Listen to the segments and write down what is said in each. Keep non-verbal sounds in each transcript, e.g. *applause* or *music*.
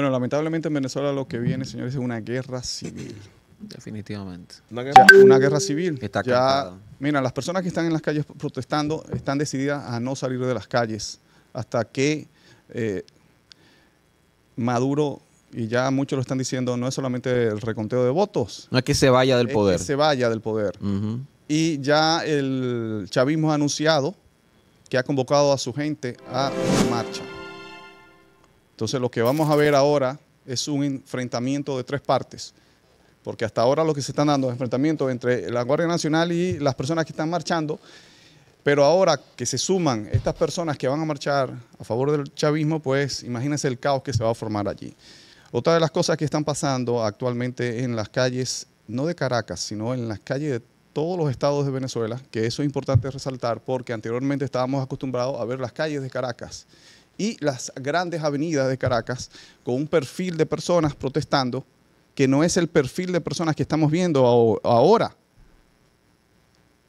Bueno, lamentablemente en Venezuela lo que viene, señores, es una guerra civil. Definitivamente. Una Ya, guerra. una guerra civil. Está ya, mira, las personas que están en las calles protestando están decididas a no salir de las calles hasta que eh, Maduro, y ya muchos lo están diciendo, no es solamente el reconteo de votos, No es que se vaya del es poder. que se vaya del poder. Y ya el chavismo ha anunciado que ha convocado a su gente a una marcha. Entonces lo que vamos a ver ahora es un enfrentamiento de tres partes, porque hasta ahora lo que se están dando es enfrentamientos entre la Guardia Nacional y las personas que están marchando, pero ahora que se suman estas personas que van a marchar a favor del chavismo, pues imagínense el caos que se va a formar allí. Otra de las cosas que están pasando actualmente en las calles, no de Caracas, sino en las calles de todos los estados de Venezuela, que eso es importante resaltar porque anteriormente estábamos acostumbrados a ver las calles de Caracas y las grandes avenidas de Caracas con un perfil de personas protestando que no es el perfil de personas que estamos viendo aho- ahora.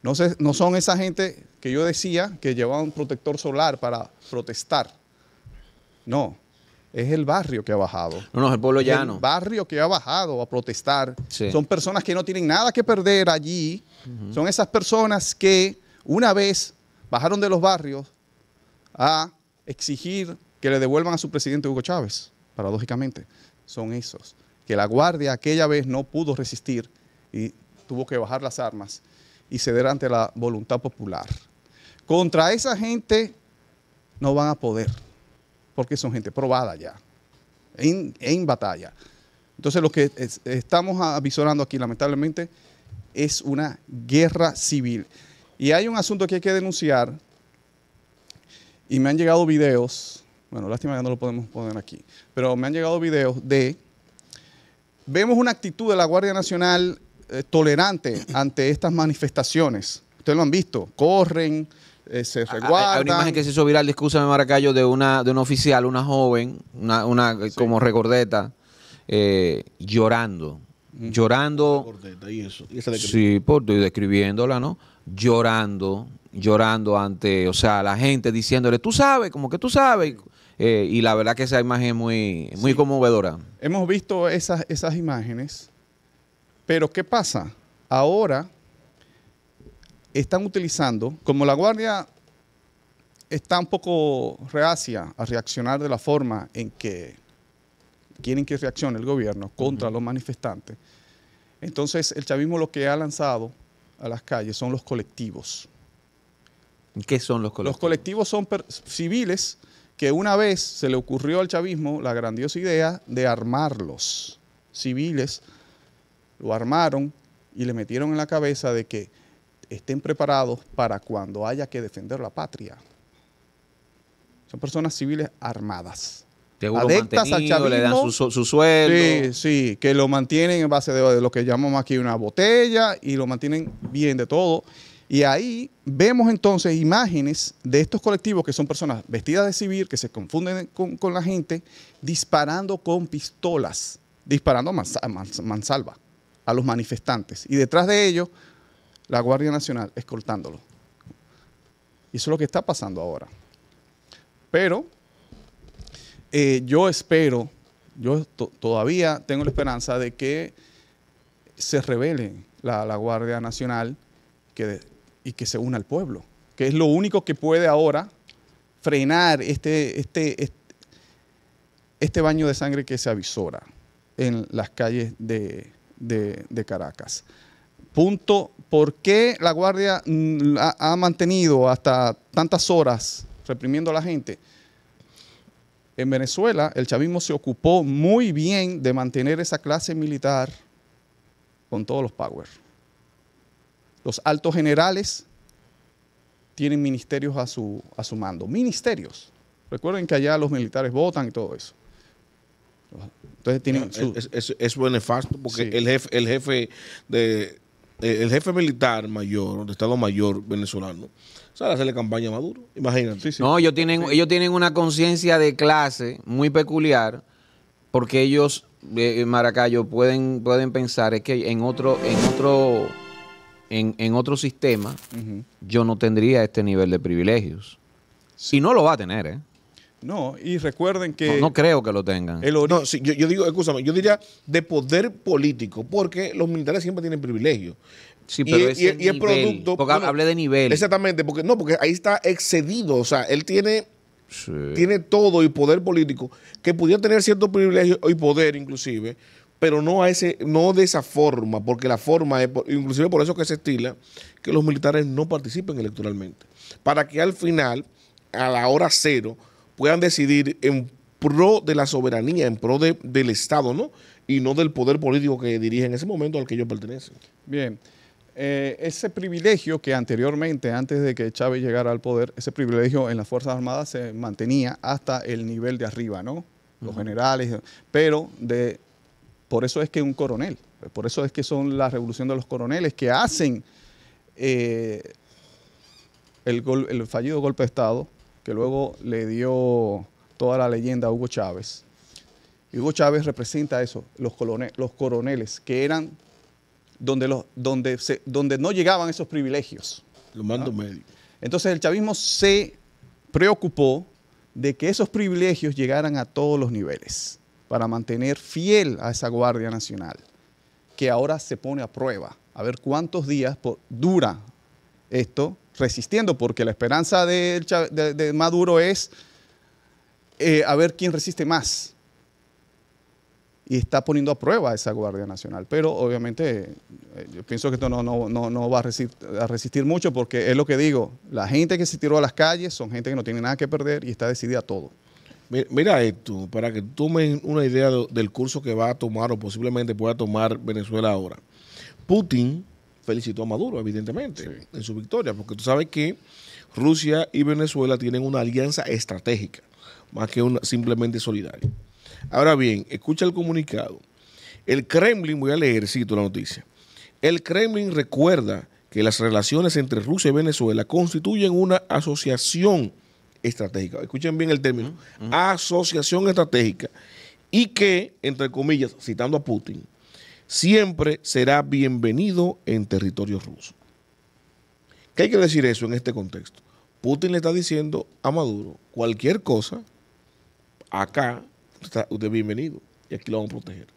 No, no son esa gente que yo decía que llevaba un protector solar para protestar. No, es el barrio que ha bajado. No, no, es el pueblo llano. El barrio que ha bajado a protestar. Sí. Son personas que no tienen nada que perder allí. Son esas personas que una vez bajaron de los barrios a exigir que le devuelvan a su presidente Hugo Chávez, paradójicamente. Son esos. Que la guardia aquella vez no pudo resistir y tuvo que bajar las armas y ceder ante la voluntad popular. Contra esa gente no van a poder, porque son gente probada ya, en, en batalla. Entonces lo que es- estamos avisorando aquí, lamentablemente, es una guerra civil. Y hay un asunto que hay que denunciar, y me han llegado videos, bueno, lástima que no lo podemos poner aquí, pero me han llegado videos de, vemos una actitud de la Guardia Nacional eh, tolerante ante estas manifestaciones. Ustedes lo han visto, corren, eh, se Hay- Hay resguardan. una imagen que se hizo viral, discúlpame Maracayo, de una, de una oficial, una joven, una, una eh, como recordeta, eh, llorando. Llorando. Y eso. Y esa Sí, por estoy describiéndola, ¿no? Llorando, llorando ante, o sea, la gente diciéndole, tú sabes, como que tú sabes. Eh, y la verdad que esa imagen es muy, muy conmovedora. Hemos visto esas, esas imágenes, pero ¿qué pasa? Ahora están utilizando, como la Guardia está un poco reacia a reaccionar de la forma en que quieren que reaccione el gobierno contra los manifestantes, entonces el chavismo lo que ha lanzado a las calles son los colectivos. ¿Qué son los Los colectivos? colectivos son civiles que una vez se le ocurrió al chavismo la grandiosa idea de armarlos. Civiles lo armaron y le metieron en la cabeza de que estén preparados para cuando haya que defender la patria. Son personas civiles armadas. Adeptas al mantenido, le dan chavismo. su, su- su sueldo. Sí, sí, que lo mantienen en base de, de lo que llamamos aquí una botella y lo mantienen bien de todo. Y ahí vemos entonces imágenes de estos colectivos que son personas vestidas de civil, que se confunden con, con la gente, disparando con pistolas, disparando mansalva a los manifestantes. Y detrás de ellos, la Guardia Nacional escoltándolo. Y eso es lo que está pasando ahora. Pero eh, yo espero, yo to- todavía tengo la esperanza de que se revele la, Guardia Nacional que y que se una al pueblo, que es lo único que puede ahora frenar este, este, este, baño de sangre que se avisora en las calles de, de- Caracas. Punto, ¿por qué la Guardia ha, mantenido hasta tantas horas reprimiendo a la gente? En Venezuela, el chavismo se ocupó muy bien de mantener esa clase militar con todos los power. Los altos generales tienen ministerios a su, a su mando. Ministerios. Recuerden que allá los militares votan y todo eso. Entonces tienen su- Es, es, nefasto porque Sí. el jefe, el jefe de eh, el jefe militar mayor, de Estado Mayor venezolano, sale a hacerle campaña a Maduro. Imagínate. Sí, sí. No, ellos tienen, ellos tienen una conciencia de clase muy peculiar porque ellos, eh, Maracayo, pueden, pueden pensar es que en otro, en otro, en, en otro sistema yo no tendría este nivel de privilegios. Y no lo va a tener, ¿eh? No, y recuerden que No, no creo que lo tengan. el No, sí, yo, yo digo, escúchame, yo diría de poder político, porque los militares siempre tienen privilegios. Sí, Y pero es- ese y es- y es nivel, producto- Porque bueno, hablé de nivel. Exactamente, porque no, porque ahí está excedido, o sea, él tiene, Sí. tiene todo y poder político, que pudiera tener ciertos privilegios y poder inclusive, pero no a ese, no de esa forma, porque la forma es, inclusive por eso que se estila, que los militares no participen electoralmente, para que al final, a la hora cero, puedan decidir en pro de la soberanía, en pro de- del Estado, ¿no? Y no del poder político que dirige en ese momento al que ellos pertenecen. Bien, eh, ese privilegio que anteriormente, antes de que Chávez llegara al poder, ese privilegio en las Fuerzas Armadas se mantenía hasta el nivel de arriba, ¿no? Los generales, pero de, por eso es que un coronel, por eso es que son la revolución de los coroneles que hacen eh, el, gol- el fallido golpe de Estado, que luego le dio toda la leyenda a Hugo Chávez. Y Hugo Chávez representa eso, los, colone- los coroneles, que eran donde, los, donde, se- donde no llegaban esos privilegios. Los mandos medios. Entonces el chavismo se preocupó de que esos privilegios llegaran a todos los niveles para mantener fiel a esa Guardia Nacional, que ahora se pone a prueba, a ver cuántos días dura esto resistiendo, porque la esperanza de, Maduro es eh, a ver quién resiste más. Y está poniendo a prueba esa Guardia Nacional. Pero obviamente eh, yo pienso que esto no, va a a resistir mucho porque es lo que digo, la gente que se tiró a las calles son gente que no tiene nada que perder y está decidida a todo. Mi- Mira esto, para que tomen una idea de- del curso que va a tomar o posiblemente pueda tomar Venezuela ahora. Putin felicitó a Maduro, evidentemente, en su victoria, porque tú sabes que Rusia y Venezuela tienen una alianza estratégica, más que una simplemente solidaria. Ahora bien, escucha el comunicado. El Kremlin, voy a leer, cito la noticia. El Kremlin recuerda que las relaciones entre Rusia y Venezuela constituyen una asociación estratégica. Escuchen bien el término. Asociación estratégica. Y que, entre comillas, citando a Putin, siempre será bienvenido en territorio ruso. ¿Qué hay que decir eso en este contexto? Putin le está diciendo a Maduro, cualquier cosa, acá está usted bienvenido y aquí lo vamos a proteger.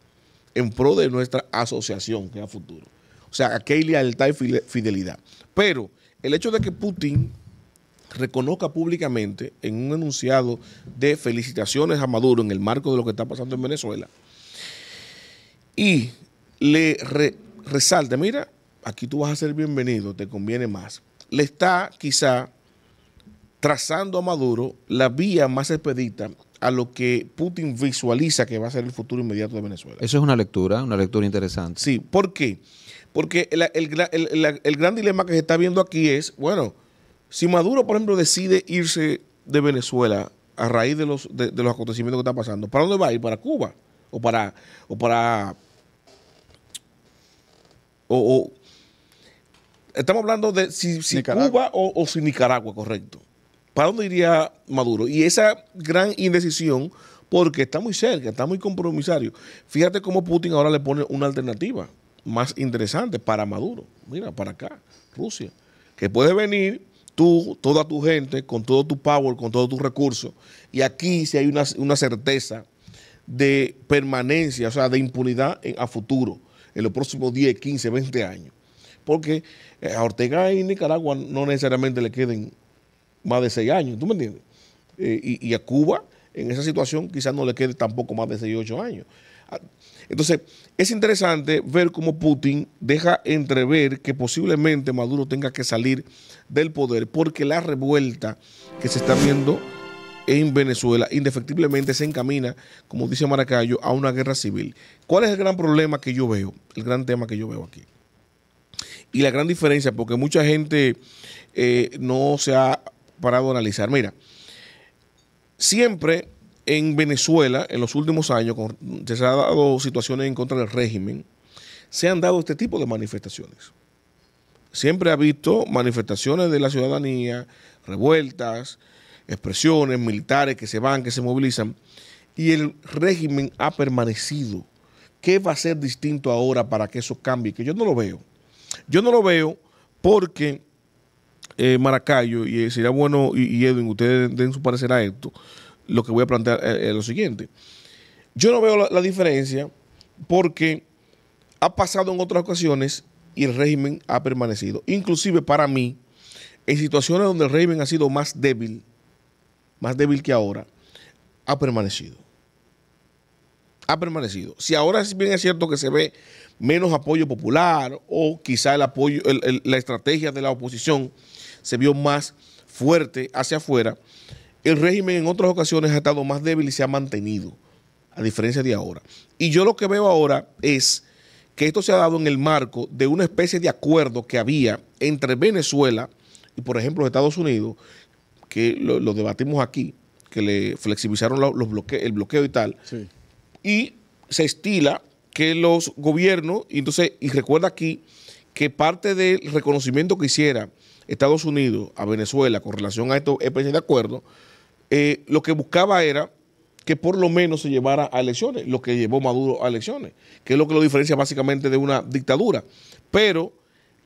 En pro de nuestra asociación que es a futuro. O sea, aquí hay lealtad y fide- fidelidad. Pero el hecho de que Putin reconozca públicamente en un enunciado de felicitaciones a Maduro en el marco de lo que está pasando en Venezuela y le re- resalte, mira, aquí tú vas a ser bienvenido, te conviene más. Le está quizá trazando a Maduro la vía más expedita a lo que Putin visualiza que va a ser el futuro inmediato de Venezuela. Eso es una lectura, una lectura interesante. Sí, ¿por qué? Porque el- el- el gran dilema que se está viendo aquí es, bueno, si Maduro, por ejemplo, decide irse de Venezuela a raíz de los, de, de los acontecimientos que están pasando, ¿para dónde va a ir? ¿Para Cuba? ¿O para... O para o, o- estamos hablando de si. Cuba o, o si Nicaragua, correcto. ¿Para dónde iría Maduro? Y esa gran indecisión, porque está muy cerca, está muy compromisario. Fíjate cómo Putin ahora le pone una alternativa más interesante para Maduro. Mira, para acá, Rusia. Que puede venir tú, toda tu gente, con todo tu power, con todos tus recursos. Y aquí si hay una, una certeza de permanencia, o sea, de impunidad en- a futuro, en los próximos 10, 15, 20 años. Porque eh, a Ortega y Nicaragua no necesariamente le queden más de 6 años, ¿tú me entiendes? Eh, y, y a Cuba, en esa situación, quizás no le quede tampoco más de 6 8 años. Entonces, es interesante ver cómo Putin deja entrever que posiblemente Maduro tenga que salir del poder porque la revuelta que se está viendo en Venezuela indefectiblemente se encamina, como dice Maracayo, a una guerra civil. ¿Cuál es el gran problema que yo veo? El gran tema que yo veo aquí. Y la gran diferencia, porque mucha gente eh, no se ha parado a analizar. Mira, siempre en Venezuela, en los últimos años, se han dado situaciones en contra del régimen, se han dado este tipo de manifestaciones. Siempre ha visto manifestaciones de la ciudadanía, revueltas, expresiones militares que se van, que se movilizan, y el régimen ha permanecido. ¿Qué va a ser distinto ahora para que eso cambie? Que yo no lo veo. Yo no lo veo porque eh, Maracayo, y eh, sería bueno, y, y Edwin, ustedes den su parecer a esto, lo que voy a plantear es lo siguiente. Yo no veo la, diferencia porque ha pasado en otras ocasiones y el régimen ha permanecido. Inclusive para mí, en situaciones donde el régimen ha sido más débil, más débil que ahora, ha permanecido. Ha permanecido. Si ahora bien es cierto que se ve menos apoyo popular o quizá el apoyo, la estrategia de la oposición se vio más fuerte hacia afuera, el régimen en otras ocasiones ha estado más débil y se ha mantenido, a diferencia de ahora. Y yo lo que veo ahora es que esto se ha dado en el marco de una especie de acuerdo que había entre Venezuela y, por ejemplo, Estados Unidos, que lo, lo debatimos aquí, que le flexibilizaron lo- los bloque- el bloqueo y tal, Sí. y se estila que los gobiernos, y entonces, y recuerda aquí que parte del reconocimiento que hiciera Estados Unidos a Venezuela con relación a estos especies de acuerdo, eh, lo que buscaba era que por lo menos se llevara a elecciones, lo que llevó Maduro a elecciones, que es lo que lo diferencia básicamente de una dictadura. Pero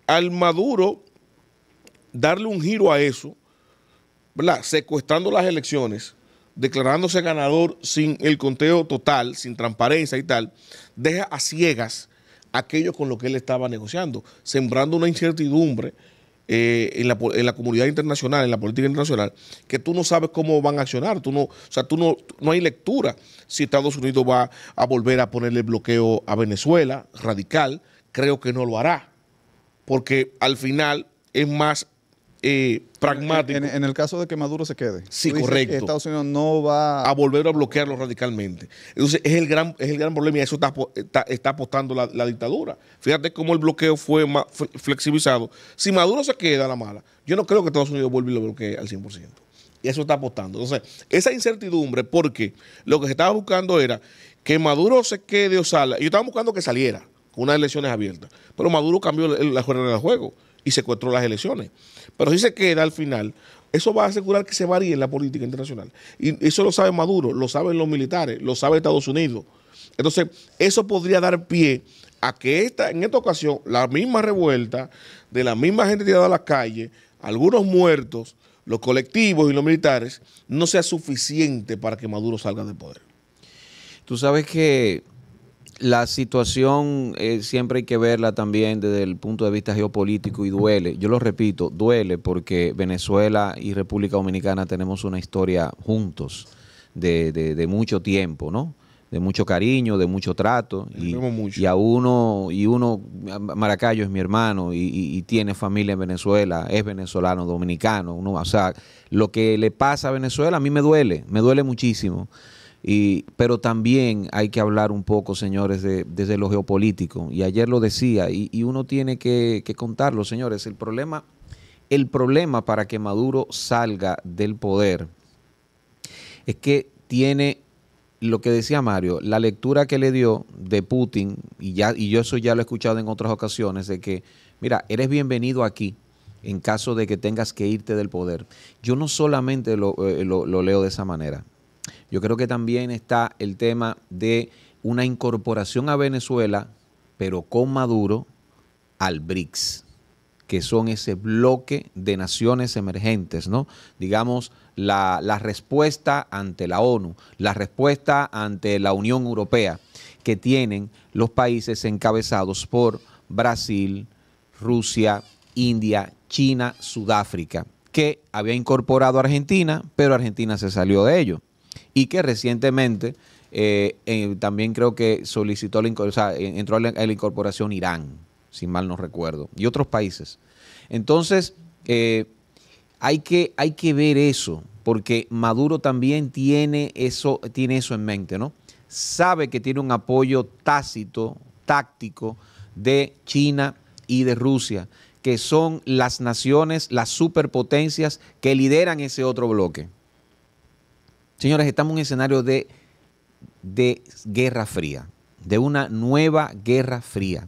al Maduro darle un giro a eso, secuestrando las elecciones, declarándose ganador sin el conteo total, sin transparencia y tal, deja a ciegas aquello con lo que él estaba negociando, sembrando una incertidumbre eh, en, la, en la comunidad internacional, en la política internacional, que tú no sabes cómo van a accionar, tú no, o sea, tú no, no hay lectura si Estados Unidos va a volver a ponerle bloqueo a Venezuela, radical, creo que no lo hará, porque al final es más eh, pragmático En, en el caso de que Maduro se quede. Sí, correcto. que Estados Unidos no va a volver a bloquearlo radicalmente. Entonces, es el gran, es el gran problema y a eso está, está, está apostando la, la dictadura. Fíjate cómo el bloqueo fue más fle- flexibilizado. Si Maduro se queda a la mala, yo no creo que Estados Unidos vuelva y lo bloquee al 100%. Y eso está apostando. Entonces, esa incertidumbre, porque lo que se estaba buscando era que Maduro se quede o salga. Yo estaba buscando que saliera con unas elecciones abiertas. Pero Maduro cambió el- la regla del juego y secuestró las elecciones. Pero si se queda al final, eso va a asegurar que se varíe en la política internacional. Y eso lo sabe Maduro, lo saben los militares, lo sabe Estados Unidos. Entonces, eso podría dar pie a que esta, en esta ocasión la misma revuelta de la misma gente tirada a la calle, algunos muertos, los colectivos y los militares, no sea suficiente para que Maduro salga del poder. Tú sabes que la situación eh, siempre hay que verla también desde el punto de vista geopolítico y duele. Yo lo repito, duele porque Venezuela y República Dominicana tenemos una historia juntos de, de- de mucho tiempo, ¿no? De mucho cariño, de mucho trato. Y, Queremos mucho. y a uno, y uno, Maracayo es mi hermano y, y- y tiene familia en Venezuela, es venezolano, dominicano. Uno, o sea, lo que le pasa a Venezuela a mí me duele, me duele muchísimo. Y, pero también hay que hablar un poco, señores, de- desde lo geopolítico. Y ayer lo decía, y, uno tiene que, contarlo, señores. El problema, el problema para que Maduro salga del poder es que tiene lo que decía Mario, la lectura que le dio de Putin, y, ya, y yo eso ya lo he escuchado en otras ocasiones, de que, mira, eres bienvenido aquí en caso de que tengas que irte del poder. Yo no solamente lo, eh, lo- lo leo de esa manera, yo creo que también está el tema de una incorporación a Venezuela, pero con Maduro, al BRICS que son ese bloque de naciones emergentes, ¿no? Digamos, la, la respuesta ante la ONU, la respuesta ante la Unión Europea, que tienen los países encabezados por Brasil, Rusia, India, China, Sudáfrica, que había incorporado a Argentina, pero Argentina se salió de ello. Y que recientemente eh, también creo que solicitó, la, o sea, entró a la, a la incorporación Irán, si mal no recuerdo, y otros países. Entonces, eh, hay, que, hay que ver eso, porque Maduro también tiene eso, tiene eso en mente, ¿no? Sabe que tiene un apoyo tácito, táctico, de China y de Rusia, que son las naciones, las superpotencias que lideran ese otro bloque. Señores, estamos en un escenario de, de guerra fría, de una nueva guerra fría.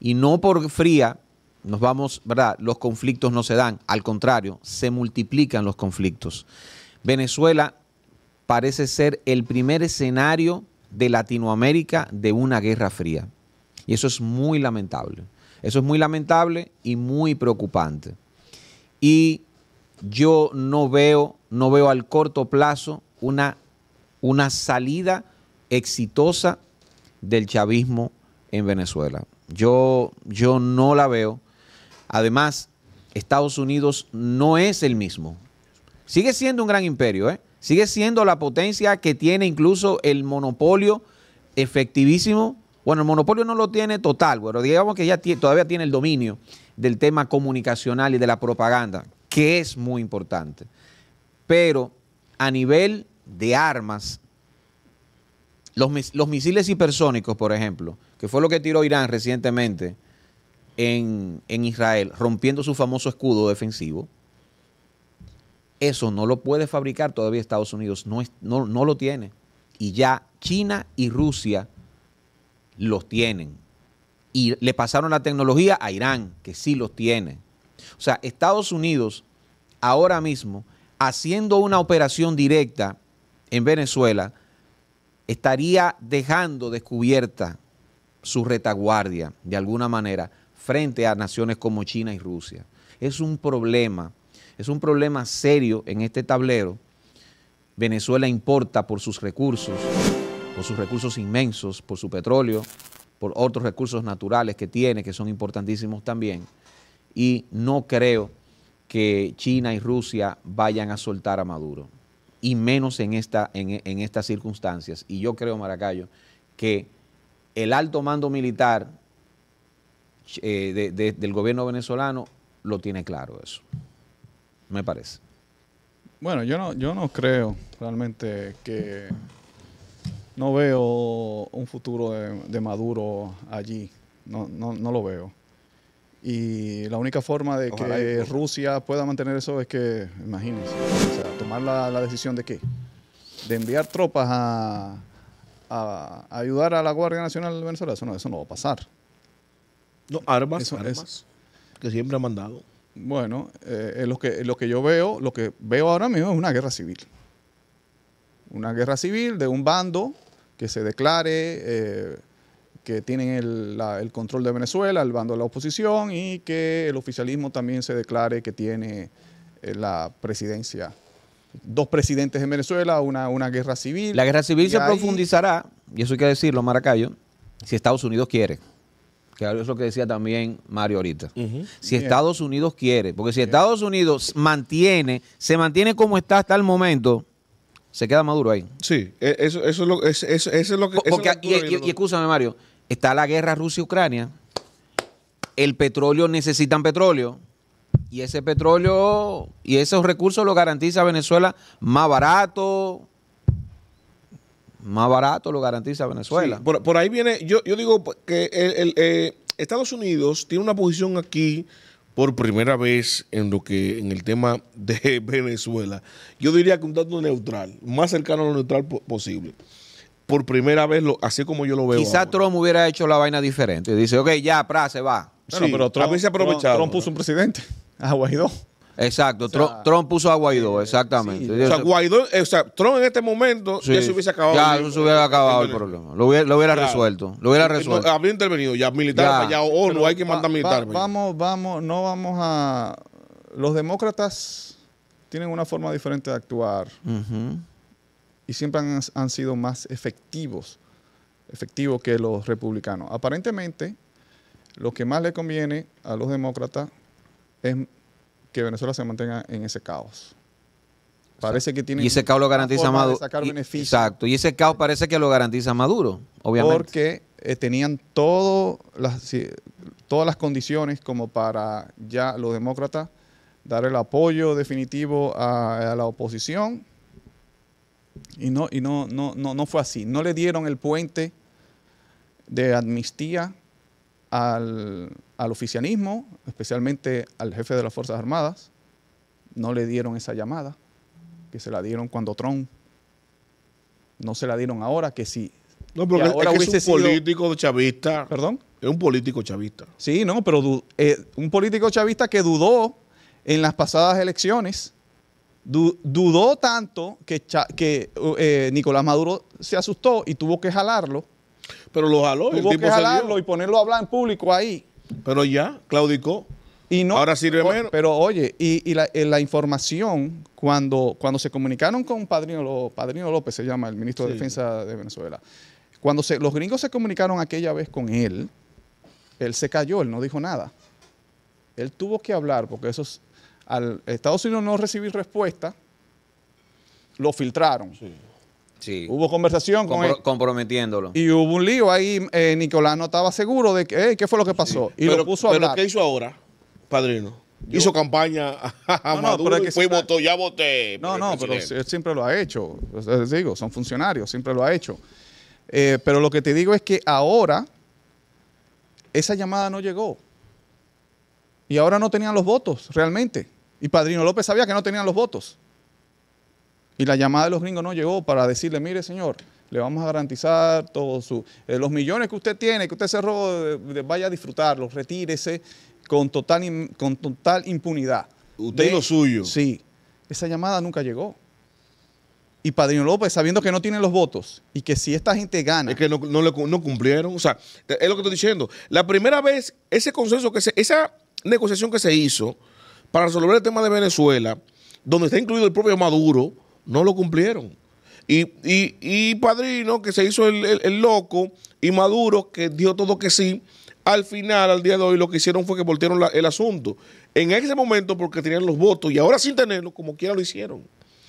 Y no por fría nos vamos, ¿verdad? Los conflictos no se dan, al contrario, se multiplican los conflictos. Venezuela parece ser el primer escenario de Latinoamérica de una guerra fría. Y eso es muy lamentable. Eso es muy lamentable y muy preocupante. Y yo no veo, no veo al corto plazo una, una salida exitosa del chavismo en Venezuela. Yo, yo no la veo. Además, Estados Unidos no es el mismo. Sigue siendo un gran imperio, ¿eh? sigue siendo la potencia que tiene incluso el monopolio efectivísimo. Bueno, el monopolio no lo tiene total, pero digamos que ya todavía tiene el dominio del tema comunicacional y de la propaganda, que es muy importante. Pero a nivel de armas, los, misiles hipersónicos, por ejemplo, que fue lo que tiró Irán recientemente en, Israel, rompiendo su famoso escudo defensivo, eso no lo puede fabricar todavía Estados Unidos, no, no, no lo tiene. Y ya China y Rusia los tienen. Y le pasaron la tecnología a Irán, que sí los tiene. O sea, Estados Unidos ahora mismo, haciendo una operación directa en Venezuela, estaría dejando descubierta su retaguardia, de alguna manera, frente a naciones como China y Rusia. Es un problema, es un problema serio en este tablero. Venezuela importa por sus recursos, por sus recursos inmensos, por su petróleo, por otros recursos naturales que tiene, que son importantísimos también. Y no creo que China y Rusia vayan a soltar a Maduro, y menos en, esta, en, estas circunstancias. Y yo creo, Maracayo, que el alto mando militar eh, del gobierno venezolano lo tiene claro eso, me parece. Bueno, yo no, yo no creo realmente que no veo un futuro de, Maduro allí. No, no, no, lo veo. Y la única forma de que Rusia pueda mantener eso es que, imagínense, o sea, tomar la, decisión de qué? De enviar tropas a, ayudar a la Guardia Nacional de Venezuela. Eso no, eso no va a pasar. No, armas, armas que siempre ha mandado. Bueno, eh, lo, que, lo que yo veo, lo que veo ahora mismo es una guerra civil. Una guerra civil de un bando que se declare eh, que tienen el, control de Venezuela, el bando de la oposición, y que el oficialismo también se declare que tiene eh, la presidencia. Dos presidentes en Venezuela, una, una guerra civil. La guerra civil se profundizará, y eso hay que decirlo, Maracayo, si Estados Unidos quiere. Que es lo que decía también Mario ahorita. Si Estados Unidos quiere, porque si Estados Unidos mantiene, se mantiene como está hasta el momento, se queda Maduro ahí. Sí, e, eso, eso, es, lo, eso, eso es lo que... Porque, y, y, escúchame, Mario, está la guerra Rusia-Ucrania, el petróleo necesitan petróleo, y ese petróleo y esos recursos lo garantiza Venezuela más barato, más barato lo garantiza Venezuela. por, ahí viene, yo, yo digo que el, eh, Estados Unidos tiene una posición aquí por primera vez en lo que en el tema de *laughs* Venezuela. Yo diría que un dato neutral, más cercano a lo neutral posible. Por primera vez, lo, así como yo lo veo. Quizá Trump hubiera hecho la vaina diferente. Dice, ok, ya, pra, se va. pero Trump, a mí se Trump puso un presidente a Guaidó. Exacto, Trump, puso a Guaidó, exactamente. o sea, Guaidó, o sea, Trump en este momento ya se hubiese acabado. Ya se hubiera acabado el, problema. Lo hubiera, resuelto. Lo hubiera resuelto. habría intervenido ya militar ya, o no hay que mandar militar. vamos, vamos, no vamos a. Los demócratas tienen una forma diferente de actuar y siempre han, han sido más efectivos, efectivos que los republicanos. Aparentemente, lo que más le conviene a los demócratas es que Venezuela se mantenga en ese caos. Parece que tiene. Y ese caos lo garantiza Maduro. Exacto. Y ese caos parece que lo garantiza Maduro, obviamente. Porque eh, tenían todo las, todas las condiciones como para ya los demócratas dar el apoyo definitivo a, la oposición. Y no, y no, no, no, no fue así. No le dieron el puente de amnistía al, oficialismo, especialmente al jefe de las Fuerzas Armadas, no le dieron esa llamada, que se la dieron cuando Trump, no se la dieron ahora, que si... No, pero ahora es, un político chavista. ¿Perdón? Es un político chavista. Sí, no, pero eh, un político chavista que dudó en las pasadas elecciones, dudó tanto que, que eh, Nicolás Maduro se asustó y tuvo que jalarlo pero lo jaló. Tuvo que jalarlo y ponerlo a hablar en público ahí. Pero ya, claudicó. Y no, Ahora sirve menos. Pero oye, y, y la, eh, la información, cuando, cuando se comunicaron con Padrino, López, se llama el ministro de. Defensa de Venezuela, cuando se, los gringos se comunicaron aquella vez con él, él se cayó, él no dijo nada. Él tuvo que hablar, porque esos, al Estados Unidos no recibir respuesta, lo filtraron. Sí. Hubo conversación con él. Compro- comprometiéndolo. Y hubo un lío ahí, eh, Nicolás no estaba seguro de que, "Ey, ¿qué fue lo que pasó? Y pero, lo puso a pero hablar. ¿qué hizo ahora, padrino? Hizo campaña *laughs* a No, no, Maduro pero es que y fue y siempre- votó, ya voté. No, no, pero él siempre lo ha hecho. Les digo, son funcionarios, siempre lo ha hecho. Eh, pero lo que te digo es que ahora esa llamada no llegó. Y ahora no tenían los votos, realmente. Y Padrino López sabía que no tenían los votos. Y la llamada de los gringos no llegó para decirle, mire señor, le vamos a garantizar todos eh, los millones que usted tiene, que usted cerró, de- vaya a disfrutarlos, retírese con total, con total impunidad. Usted y lo suyo. Sí, esa llamada nunca llegó. Y Padrino López, sabiendo que no tiene los votos y que si esta gente gana, Es que no, no, cumplieron. O sea, es lo que estoy diciendo. La primera vez, ese consenso que se, esa negociación que se hizo para resolver el tema de Venezuela, donde está incluido el propio Maduro, no lo cumplieron. Y, y, y Padrino, que se hizo el, el- el loco, y Maduro, que dio todo que sí, al final, al día de hoy, lo que hicieron fue que voltearon la- el asunto. En ese momento, porque tenían los votos, y ahora sin tenerlos, como quiera lo hicieron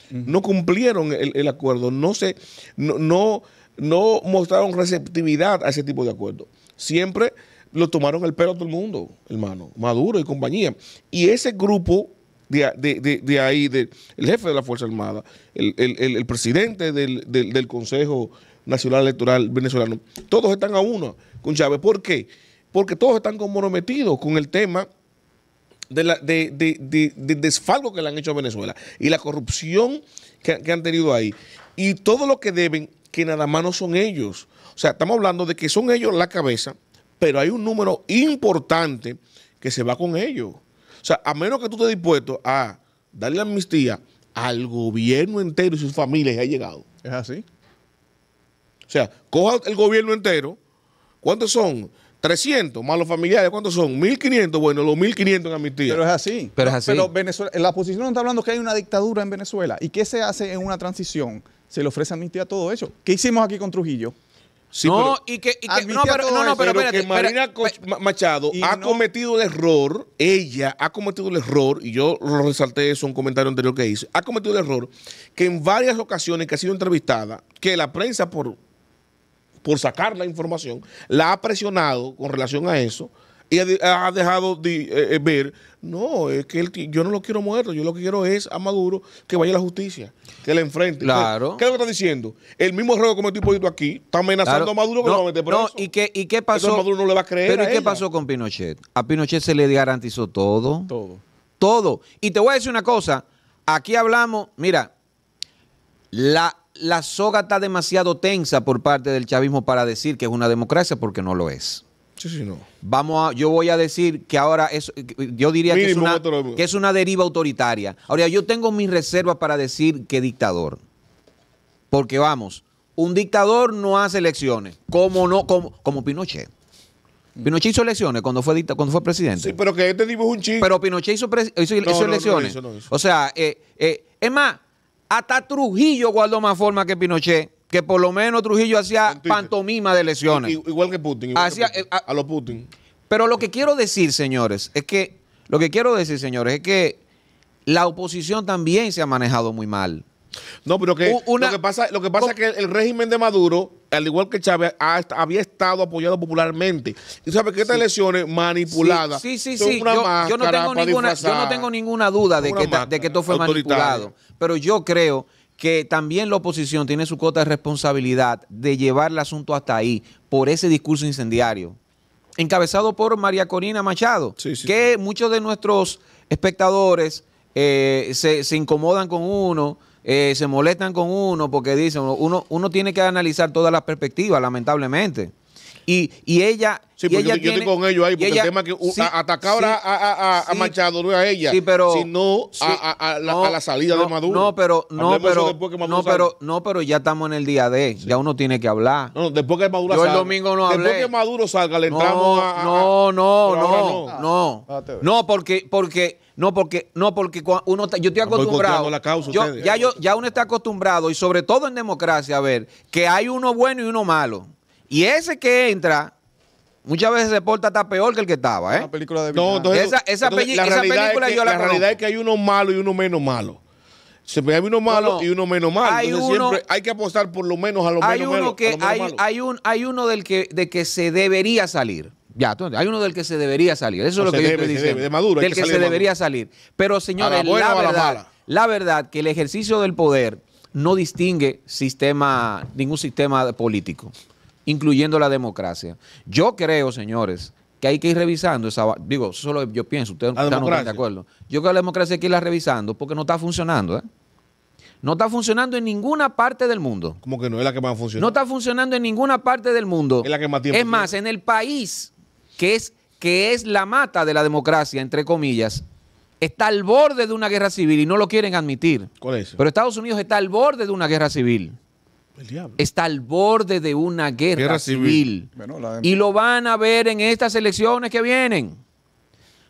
no cumplieron el, el acuerdo, no se, no, no, no mostraron receptividad a ese tipo de acuerdo. Siempre lo tomaron el pelo a todo el mundo, hermano, Maduro y compañía. Y ese grupo de, de- de- ahí, de, el jefe de la Fuerza Armada, el, el- el- presidente del, del- del Consejo Nacional Electoral venezolano, todos están a uno con Chávez. ¿Por qué? Porque todos están comprometidos con el tema de, la, de- de desfalco que le han hecho a Venezuela y la corrupción que, que han tenido ahí. Y todo lo que deben, que nada más no son ellos. O sea, estamos hablando de que son ellos la cabeza, pero hay un número importante que se va con ellos. O sea, a menos que tú estés dispuesto a darle amnistía al gobierno entero y sus familias, ha llegado. es así. O sea, coja el gobierno entero. ¿Cuántos son? 300 más los familiares. ¿Cuántos son? 1.500. Bueno, los 1.500 en amnistía. Pero es así. Pero es así. Pero Venezuela, la oposición no está hablando que hay una dictadura en Venezuela. ¿Y qué se hace en una transición? Se le ofrece amnistía a todo eso. ¿Qué hicimos aquí con Trujillo? Sí, no, pero- y que, y que- no, pero, no, no, pero pero espérate, que Marina Machado ha no- cometido el error, ella ha cometido el error, y yo lo resalté eso en un comentario anterior que hice, ha cometido el error que en varias ocasiones que ha sido entrevistada, que la prensa por, por sacar la información, la ha presionado con relación a eso, y ha, de- ha dejado de eh, eh, ver, no, es que él yo no lo quiero muerto, yo lo que quiero es a Maduro que vaya a la justicia, que le enfrente. Claro. ¿Qué, qué es lo que está diciendo? El mismo error que cometió Hipólito aquí, está amenazando Claro. a Maduro que no, lo va a meter preso. no, ¿y qué, ¿y qué pasó? Entonces Maduro no le va a creer Pero a ¿y qué ella. pasó con Pinochet? A Pinochet se le garantizó todo. Todo. Todo. Y te voy a decir una cosa. Aquí hablamos, mira, la, la soga está demasiado tensa por parte del chavismo para decir que es una democracia porque no lo es. Sí, sí, no. Vamos a, yo voy a decir que ahora es, yo diría que es, una, que es una deriva autoritaria. Ahora, yo tengo mis reservas para decir que dictador. Porque vamos, un dictador no hace elecciones, como no, como, como Pinochet. Pinochet hizo elecciones cuando fue dicta- cuando fue presidente. Sí, pero que este tipo es un chico. Pero Pinochet hizo, hizo- hizo no, no elecciones. hizo. O sea, eh, eh, es más, hasta Trujillo guardó más forma que Pinochet, que por lo menos Trujillo hacía pantomima de elecciones. I- igual que Putin. igual que Hacía- Putin. eh, a- a los Putin. Pero lo que quiero decir, señores, es que lo que quiero decir, señores, es que la oposición también se ha manejado muy mal. No, pero que una- lo que pasa, lo que pasa es que el régimen de Maduro, al igual que Chávez, ha había estado apoyado popularmente. Y sabes que estas elecciones manipuladas Sí, sí, sí. sí. una Yo, yo no tengo ninguna, yo no tengo ninguna duda de que, de que esto fue manipulado. Pero yo creo que también la oposición tiene su cuota de responsabilidad de llevar el asunto hasta ahí por ese discurso incendiario. Encabezado por María Corina Machado, Sí, sí, que muchos de nuestros espectadores eh, se, se incomodan con uno, eh, se molestan con uno, porque dicen, uno, uno tiene que analizar todas las perspectivas, lamentablemente. Y, y ella. Sí, porque ella yo, estoy con ellos ahí, porque ella- el tema es que uh, sí, atacar sí, a, a- a- a. Machado no es a ella, Sí, pero- sino sí. a, a- a la, No, a la salida no, de Maduro. No, pero, no, pero, no, pero, no, pero ya estamos en el día de. Ya uno tiene que hablar. No, después que Maduro Yo el salga. domingo no Después que Maduro salga, le entramos No, a, no, no, ahora no, no, no, porque, porque, no, porque, no, porque uno, está- yo estoy acostumbrado. la causa yo- ya yo, ya uno está acostumbrado y sobre todo en democracia a ver que hay uno bueno y uno malo. Y ese que entra muchas veces se porta hasta peor que el que estaba, ¿eh? Una película de No, entonces, Esa- esa entonces, pelli- la esa realidad es película que- yo la la realidad conozco. es que hay uno malo y uno menos malo. Se ve hay uno malo no. y uno menos malo. Hay Entonces uno- siempre hay que apostar por lo menos a lo hay menos uno malo, a que lo menos hay, malo. hay un hay uno del que de que se debería salir. Ya, tú- hay uno del que se debería salir. Eso No, es lo que yo debe, estoy se diciendo. debe. De Maduro del que que, se de debería salir. Pero señores, ¿A la buena la la verdad, mala? la verdad que el ejercicio del poder no distingue sistema ningún sistema político, incluyendo la democracia. Yo creo, señores, que hay que ir revisando esa, digo, solo yo pienso, ustedes no están de acuerdo. Yo creo que la democracia hay que irla revisando porque no está funcionando, ¿eh? No está funcionando en ninguna parte del mundo. Como que no es la que más funciona. No está funcionando en ninguna parte del mundo. Es la que más tiempo Es más, en el país que es, que es la mata de la democracia, entre comillas, está al borde de una guerra civil y no lo quieren admitir. ¿Cuál es? Pero Estados Unidos está al borde de una guerra civil. Está al borde de una guerra, Guerra civil. civil. Bueno, la de- Y lo van a ver en estas elecciones que vienen.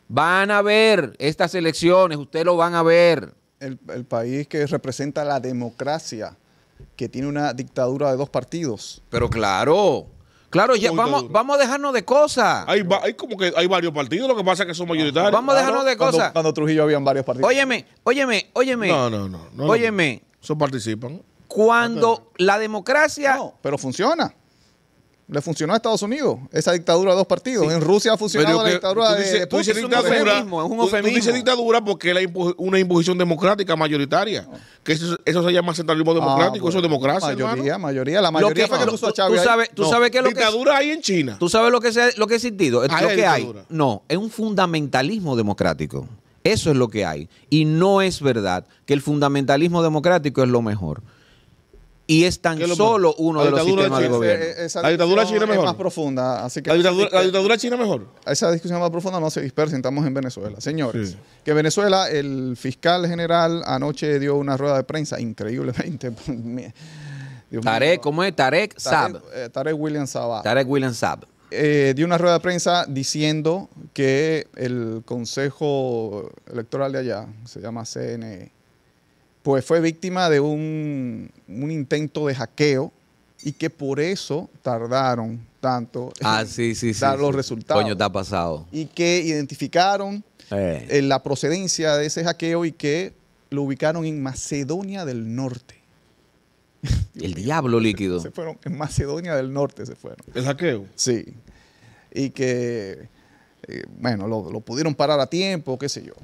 Van a ver estas elecciones, ustedes lo van a ver. el, el país que representa la democracia, que tiene una dictadura de dos partidos. Pero claro, claro, ya ¿Cómo vamos, vamos a dejarnos de cosas. Hay, como que hay varios partidos, lo que pasa es que son mayoritarios. Vamos a dejarnos de Cuando- cosas. Cuando Trujillo habían varios partidos. Óyeme, óyeme, óyeme. No, no, no. no Óyeme, Eso participan. Cuando la democracia. No, pero funciona. Le funcionó a Estados Unidos esa dictadura de dos partidos. En Rusia ha funcionado Pero la que dictadura tú de, dices- de tú dices un dictadura, eufemismo, es un tú- tú eufemismo. dices dictadura porque es una imposición democrática mayoritaria. Que eso, eso se llama centralismo democrático, Ah, eso es democracia, Mayoría, hermano. mayoría. La Lo mayoría que- fue que tú- puso a tú Chávez ahí. sabes- tú No, sabes es lo que es- Dictadura hay en China. ¿Tú sabes lo que, se, lo que ha existido? Lo que hay. dictadura. No, es un fundamentalismo democrático. Eso es lo que hay. Y no es verdad que el fundamentalismo democrático es lo mejor. Y es tan ¿Qué es lo solo uno La de los sistemas de gobierno. Esa La dictadura china es mejor. más profunda. Así que La dictadura, la dictadura china mejor. esa discusión más profunda no se dispersen, estamos en Venezuela. Señores, Sí. que Venezuela, el fiscal general anoche dio una rueda de prensa, increíblemente. *laughs* Dios mío. Tarek, ¿cómo es? Tarek Saab. Tarek, eh, Tarek William Sabah. Tarek William Saab. eh, dio una rueda de prensa diciendo que el Consejo Electoral de allá, se llama CNE, pues fue víctima de un, un intento de hackeo y que por eso tardaron tanto Ah, en sí, sí, sí. dar los sí. resultados. Coño, está pasado. Y que identificaron Eh. eh, la procedencia de ese hackeo y que lo ubicaron en Macedonia del Norte. *laughs* El diablo líquido. Se fueron en Macedonia del Norte, se fueron. El hackeo. Sí. Y que, eh, bueno, lo, lo pudieron parar a tiempo, qué sé yo.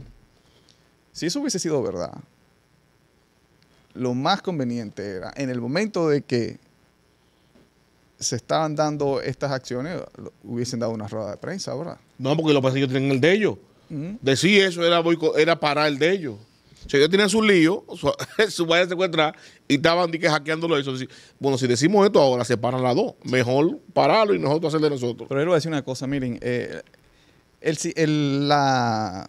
Si eso hubiese sido verdad, lo más conveniente era, en el momento de que se estaban dando estas acciones, lo- hubiesen dado una rueda de prensa, ¿verdad? No, porque los pasillos tienen el de ellos. Ujú. Decir eso era, era parar el de ellos. O sea, ellos tenían su lío, *laughs* su, su vaya se encuentra y estaban que hackeándolo eso. Bueno, si decimos esto ahora, se paran las dos. Mejor pararlo y nosotros hacer de nosotros. Pero le voy a decir una cosa, miren, eh, el si- el- la,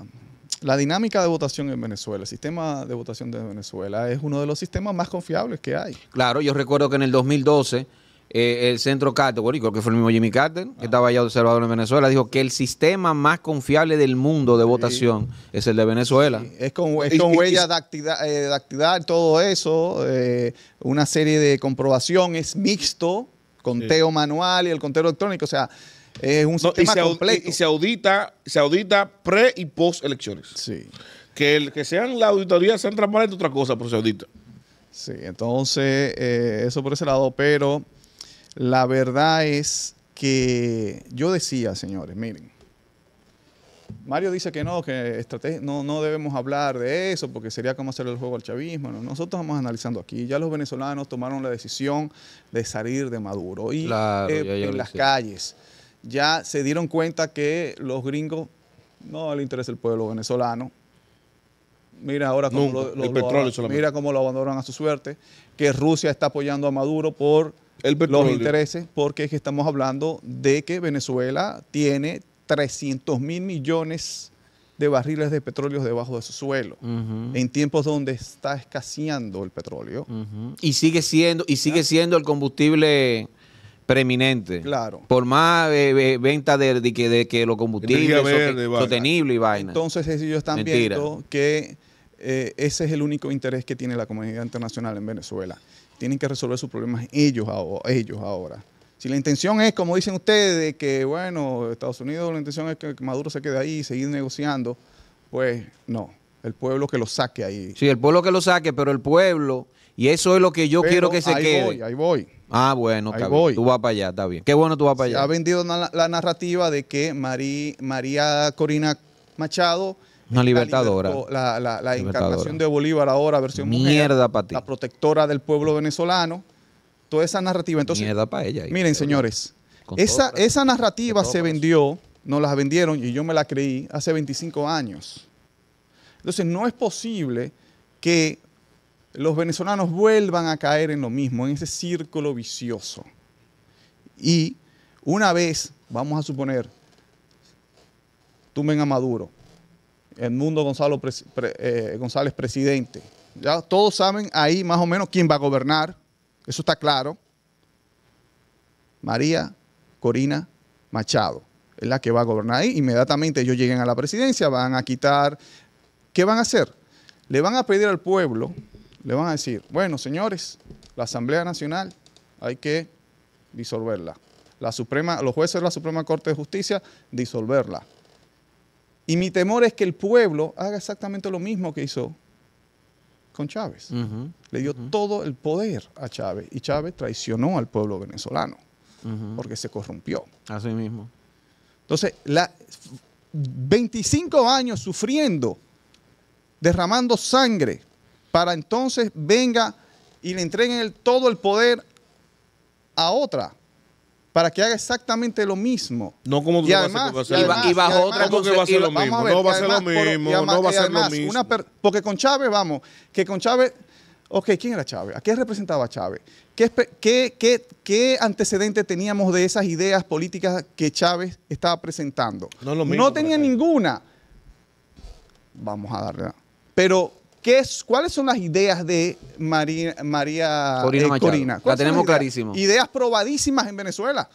la dinámica de votación en Venezuela, el sistema de votación de Venezuela es uno de los sistemas más confiables que hay. Claro, yo recuerdo que en el 2012 eh, el centro Carter, bueno, y creo que fue el mismo Jimmy Carter, que estaba allá observador en Venezuela, dijo que el sistema más confiable del mundo de votación es el de Venezuela. Es con, es con huella eh, dactilar, todo eso, eh, una serie de comprobación, es mixto, conteo manual y el conteo electrónico, o sea, es un No, y, sistema se, completo. y- y se audita, se audita pre y post elecciones. Sí, Que el que sean la auditoría sean transparentes otra cosa, pero se audita. sí, entonces eh, eso por ese lado, pero la verdad es que yo decía, señores, miren, Mario dice que no, que no, no debemos hablar de eso porque sería como hacer el juego al chavismo. No, Nosotros estamos analizando aquí. Ya los venezolanos tomaron la decisión de salir de Maduro y Claro, eh, en las sé. calles ya se dieron cuenta que los gringos no le interesa el pueblo venezolano. Mira ahora cómo Nunca. lo, lo- El petróleo mira cómo lo abandonan a su suerte. Que Rusia está apoyando a Maduro por El los intereses, porque es que estamos hablando de que Venezuela tiene 300 mil millones de barriles de petróleo debajo de su suelo, en tiempos donde está escaseando el petróleo. Y sigue siendo, y sigue siendo el combustible preeminente. Claro. Por más eh, venta de, de que, de que los combustibles sostenible y vaina. Entonces ellos están Mentira. viendo que eh, ese es el único interés que tiene la comunidad internacional en Venezuela. Tienen que resolver sus problemas ellos, aho- ellos ahora. Si la intención es, como dicen ustedes, de que, bueno, Estados Unidos la intención es que Maduro se quede ahí y seguir negociando, pues no. El pueblo que lo saque ahí. Sí, el pueblo que lo saque, pero el pueblo, y eso es lo que yo Pero quiero que se ahí quede. Voy, ahí voy. Ah, bueno, Ahí está voy. bien. Tú vas para allá, está bien. Qué bueno tú vas para Se allá. ha vendido la, narrativa de que María Corina Machado Una la libertadora. La, la- la Libertadora. encarnación de Bolívar ahora, versión Mierda pa' ti. La protectora del pueblo venezolano. Toda esa narrativa. Entonces, Mierda para ella. miren, señores, esa, todo, esa narrativa se vendió, nos la vendieron y yo me la creí hace 25 años. Entonces, no es posible que los venezolanos vuelvan a caer en lo mismo, en ese círculo vicioso. Y una vez, vamos a suponer, tumben a Maduro, Edmundo Gonzalo eh, González presidente. Ya todos saben ahí más o menos quién va a gobernar, eso está claro. María Corina Machado es la que va a gobernar ahí. Inmediatamente ellos lleguen a la presidencia, van a quitar. ¿Qué van a hacer? Le van a pedir al pueblo, le van a decir, bueno, señores, la Asamblea Nacional hay que disolverla. La Suprema, los jueces de la Suprema Corte de Justicia, disolverla. Y mi temor es que el pueblo haga exactamente lo mismo que hizo con Chávez. Le dio todo el poder a Chávez y Chávez traicionó al pueblo venezolano porque se corrompió. Así mismo. Entonces, la, 25 años sufriendo, derramando sangre, para entonces venga y le entreguen el- todo el poder a otra, para que haga exactamente lo mismo. No como tú Y vas a además, hacer y además- mismo. y bajo además- otra ¿Cómo que va a ser lo mismo? Ver, No va a ser lo además, por- mismo, además- no va a ser lo además, mismo. una porque con Chávez, vamos, que con Chávez, ok, ¿quién era Chávez? ¿A qué representaba Chávez? ¿Qué, qué, qué, qué antecedentes teníamos de esas ideas políticas que Chávez estaba presentando? No lo mismo, No tenía ninguna. Vamos a darle. Pero, ¿qué es, ¿cuáles son las ideas de María, María Corina eh. Corina? La ¿Cuáles son tenemos ideas? clarísimo. Ideas probadísimas en Venezuela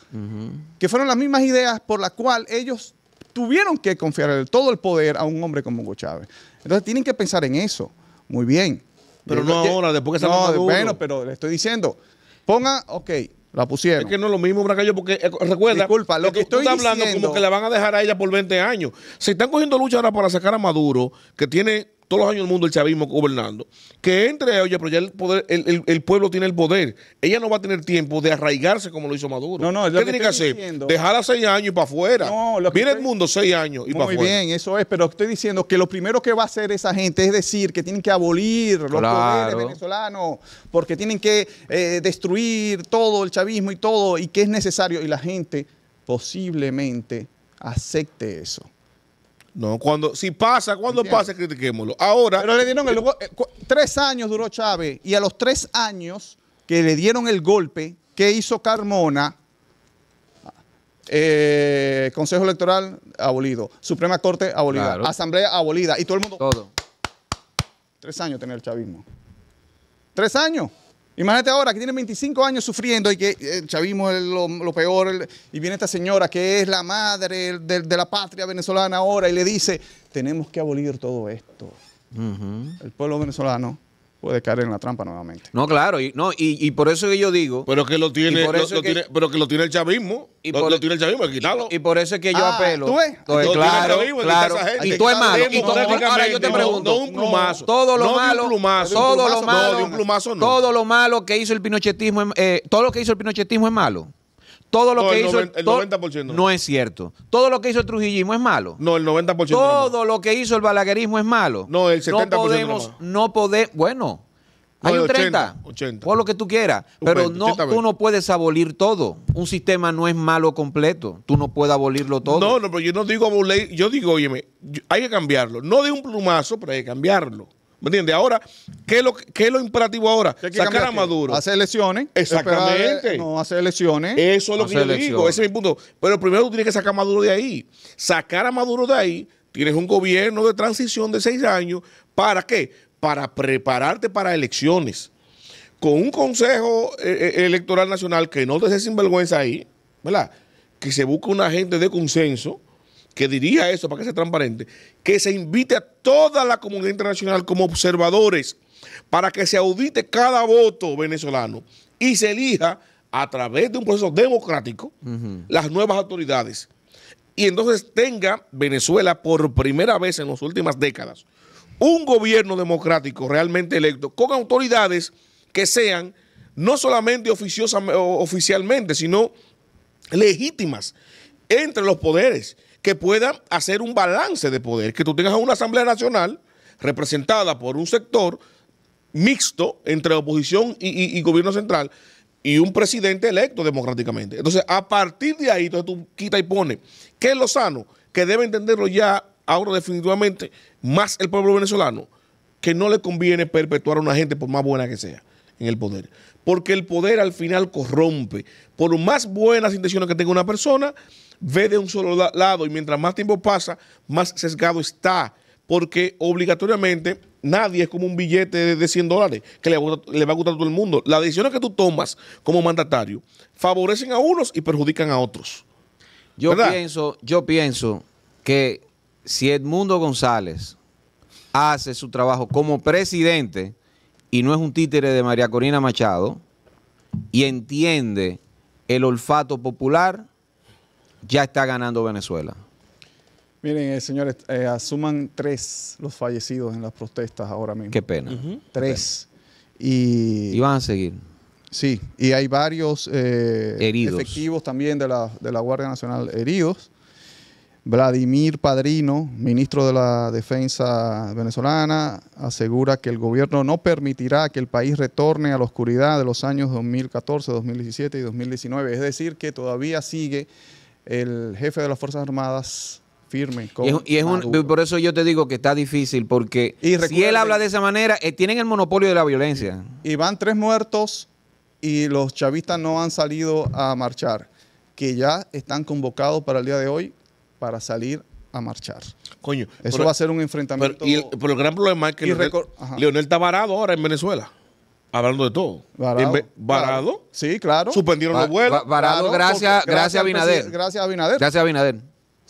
que fueron las mismas ideas por las cuales ellos tuvieron que confiar todo el poder a un hombre como Hugo Chávez. Entonces tienen que pensar en eso. Muy bien. Pero no ahora, después que salga No, Maduro. bueno, pero le estoy diciendo, pongan, ok, la pusieron. Es que no es lo mismo, Bracayo, porque eh, recuerda, Disculpa, lo que tú estoy estás hablando diciendo- como que la van a dejar a ella por 20 años. Se están cogiendo lucha ahora para sacar a Maduro, que tiene todos los años del mundo el chavismo gobernando, que entre a ella, pero ya el poder, el, el- el pueblo tiene el poder. Ella no va a tener tiempo de arraigarse como lo hizo Maduro. No, no, ¿Qué tiene que hacer? diciendo. Dejarla seis años y para afuera. No, Viene el mundo seis años y para Muy afuera. bien, eso es, pero estoy diciendo que lo primero que va a hacer esa gente es decir que tienen que abolir los Claro. poderes venezolanos, porque tienen que eh, destruir todo el chavismo y todo, y que es necesario, y la gente posiblemente acepte eso. No, cuando, si pasa, cuando pasa, critiquémoslo. Ahora, Pero le dieron el eh, tres años duró Chávez, y a los tres años que le dieron el golpe, ¿qué hizo Carmona? Eh, Consejo Electoral abolido, Suprema Corte abolida, Claro. Asamblea abolida, y todo el mundo... Todo. Tres años tener el chavismo. Tres años. Imagínate ahora que tiene 25 años sufriendo y que el chavismo es lo, lo peor. el- y viene esta señora que es la madre de, de la patria venezolana ahora y le dice, tenemos que abolir todo esto. El pueblo venezolano puede caer en la trampa nuevamente. No, claro, y, no, y, y por eso que yo digo, pero que lo tiene, Y lo- lo que- tiene- pero que lo tiene el chavismo. Y lo, por- lo tiene el chavismo, que quitarlo. y por eso es que yo Ah, apelo. ¿tú ves? Entonces, Lo tiene claro, el chavismo, claro. quitar a esa gente. Y tú es malo. Y todo- ahora yo te no, pregunto. No, de un plumazo. Todo lo No de un malo, plumazo. todo un lo plumazo, malo, No, de un plumazo no. todo lo malo que hizo el pinochetismo, eh, todo lo que hizo el pinochetismo es malo. Todo lo No, que el hizo el to- 90% no. no es cierto. Todo lo que hizo el trujillismo es malo. No, el 90% Todo lo que hizo el balaguerismo es malo. No, el 70% No podemos, no podemos, bueno, No, hay un 80, 30, 80. por lo que tú quieras, pero 20, no, 80, tú no puedes abolir todo. Un sistema no es malo completo, tú no puedes abolirlo todo. No, no, pero yo no digo abolir, yo digo, yo- hay que cambiarlo. No de un plumazo, pero hay que cambiarlo. ¿Me entiendes? Ahora, ¿qué es lo, qué es lo imperativo ahora? ¿Qué hay que Sacar a? Maduro. Hacer elecciones. Exactamente. esperar, no, hacer elecciones. Eso es lo que yo digo, ese es mi punto. Pero primero tú tienes que sacar a Maduro de ahí. Sacar a Maduro de ahí, tienes un gobierno de transición de seis años. ¿Para qué? Para prepararte para elecciones. Con un Consejo eh, eh, Electoral Nacional que no te dé sinvergüenza ahí, ¿verdad? Que se busque un agente de consenso que dirija eso para que sea transparente, que se invite a toda la comunidad internacional como observadores para que se audite cada voto venezolano y se elija a través de un proceso democrático las nuevas autoridades. Y entonces tenga Venezuela por primera vez en las últimas décadas un gobierno democrático realmente electo con autoridades que sean no solamente oficialmente, sino legítimas entre los poderes, que puedan hacer un balance de poder, que tú tengas una Asamblea Nacional representada por un sector mixto entre oposición y, gobierno central y un presidente electo democráticamente. Entonces, a partir de ahí, entonces tú quita y pone. ¿Qué es lo sano? Que debe entenderlo ya ahora definitivamente más el pueblo venezolano, que no le conviene perpetuar a una gente por más buena que sea en el poder. Porque el poder al final corrompe. Por más buenas intenciones que tenga una persona, ve de un solo la- lado y mientras más tiempo pasa, más sesgado está. Porque obligatoriamente nadie es como un billete de- de 100 dólares que le va, a gustar- le va a gustar a todo el mundo. Las decisiones que tú tomas como mandatario favorecen a unos y perjudican a otros. Yo ¿Verdad? pienso, yo pienso que si Edmundo González hace su trabajo como presidente y no es un títere de María Corina Machado y entiende el olfato popular, ya está ganando Venezuela. Miren, eh, señores, eh, asuman tres los fallecidos en las protestas ahora mismo. Qué pena. Tres. Y, Y van a seguir. sí, y hay varios eh, Heridos. efectivos también de la, de la Guardia Nacional heridos. Vladimir Padrino, ministro de la Defensa venezolana, asegura que el gobierno no permitirá que el país retorne a la oscuridad de los años 2014, 2017 y 2019. Es decir, que todavía sigue el jefe de las Fuerzas Armadas firme. Con Y es, y es un- por eso yo te digo que está difícil, porque Y si él habla de esa manera, eh, tienen el monopolio de la violencia. Y van tres muertos y los chavistas no han salido a marchar, que ya están convocados para el día de hoy para salir a marchar. Coño. Eso pero- va a ser un pero, enfrentamiento. y el, pero el gran problema es que Leonel. Leonel está varado ahora en Venezuela. Hablando de todo. varado. En ve- varado. Claro. Sí, claro. Suspendieron Va- los vuelos. va- varado gracias, porque- gracias a presi- Gracias a Abinader. Gracias a Abinader.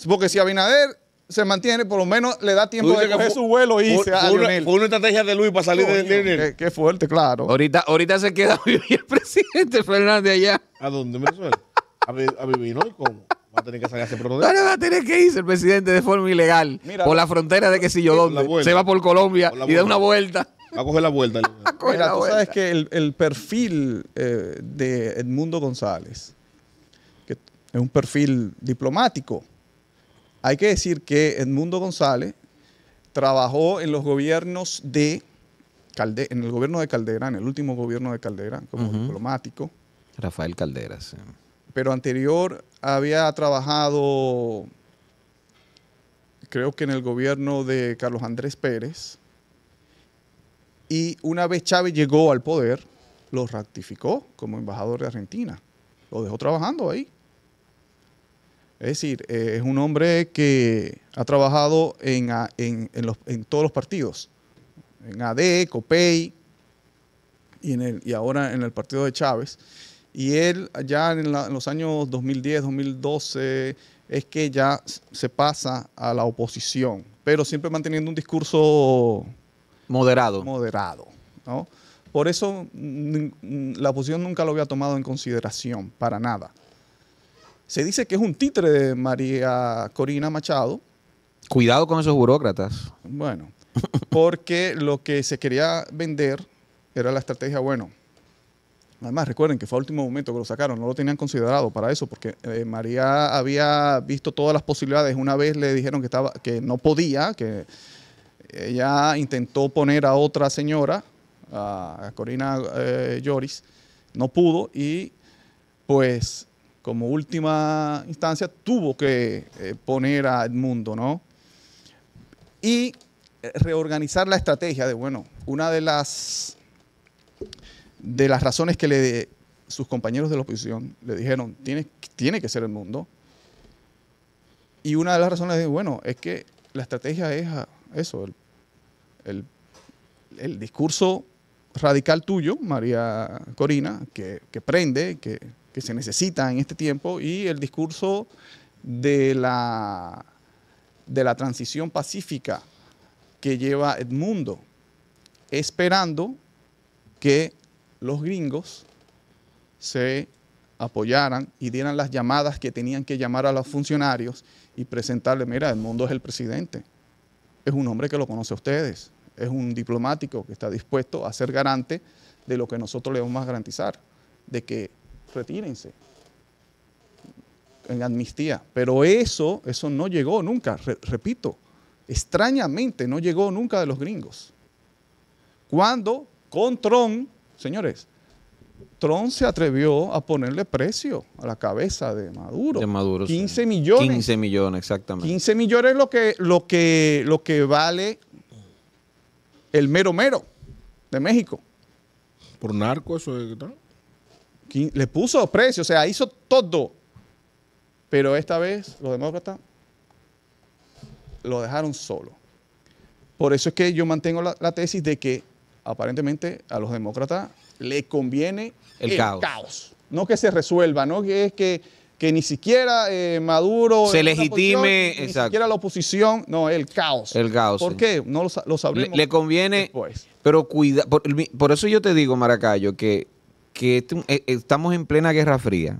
Porque si Abinader se mantiene, por lo menos le da tiempo de que coger fue- su vuelo y fue- irse a fue una, Lionel. fue una estrategia de Luis para salir de, Coño, de- de- qué, qué fuerte, claro. Ahorita, ahorita se queda *laughs* el presidente Fernández allá. ¿A dónde? ¿En Venezuela? A, a vivir, ¿no? ¿Y cómo? Va a tener que salir a hacer protesta. *laughs* Ahora va a tener que irse el presidente de forma ilegal Mira, por la frontera de que si yo dónde. Se va por Colombia Por y da una vuelta. Va a coger la vuelta. *laughs* Mira, la tú vuelta. sabes que el, el perfil eh, de Edmundo González, que es un perfil diplomático, hay que decir que Edmundo González trabajó en los gobiernos de Calde en el gobierno de Caldera, en el último gobierno de Caldera, como diplomático, Rafael Calderas. pero anterior había trabajado, creo que en el gobierno de Carlos Andrés Pérez, y una vez Chávez llegó al poder, lo ratificó como embajador de Argentina. Lo dejó trabajando ahí. Es decir, eh, es un hombre que ha trabajado en, en- en los- en todos los partidos. En AD, COPEI y, y ahora en el partido de Chávez. Y él ya en, la- en los años 2010, 2012, es que ya se pasa a la oposición, pero siempre manteniendo un discurso Moderado. moderado. ¿no? Por eso la oposición nunca lo había tomado en consideración, para nada. Se dice que es un títere de María Corina Machado, Cuidado con esos burócratas. bueno, porque lo que se quería vender era la estrategia, bueno, además recuerden que fue a último momento que lo sacaron, no lo tenían considerado para eso, porque eh, María había visto todas las posibilidades, una vez le dijeron que, estaba, que no podía, que ella intentó poner a otra señora, a, Corina eh, Lloris, no pudo y pues como última instancia tuvo que eh, poner a Edmundo, ¿no? Y eh, reorganizar la estrategia de, bueno, una de las, de las razones que le, sus compañeros de la oposición le dijeron, tiene, tiene que ser el mundo. Y una de las razones bueno, es que la estrategia es eso, el, el- el discurso radical tuyo, María Corina, que, que prende, que, que se necesita en este tiempo, y el discurso de la, de la transición pacífica que lleva Edmundo, esperando que los gringos se apoyaran y dieran las llamadas que tenían que llamar a los funcionarios y presentarle, mira, Edmundo es el presidente, es un hombre que lo conoce a ustedes, es un diplomático que está dispuesto a ser garante de lo que nosotros le vamos a garantizar, de que retírense en amnistía. Pero eso, eso no llegó nunca, re- repito, extrañamente no llegó nunca de los gringos. Cuando con Trump, señores, Trump se atrevió a ponerle precio a la cabeza de Maduro. De Maduro. sí. 15 millones. 15 millones, exactamente. 15 millones es lo que, lo que, lo que vale el mero mero de México. Por narco, eso es. ¿no? Le puso precio, o sea, hizo todo. Pero esta vez los demócratas lo dejaron solo. Por eso es que yo mantengo la, la tesis de que aparentemente a los demócratas le conviene El caos. No que se resuelva, no que es que, que ni siquiera eh, Maduro Se legitime, posición, ni exacto. siquiera la oposición, no, el caos. El caos, ¿Por sí. qué? No lo, lo Le, sabremos. le conviene, después. pero cuida, por, por eso yo te digo, Maracayo, que, que este- eh, estamos en plena Guerra Fría.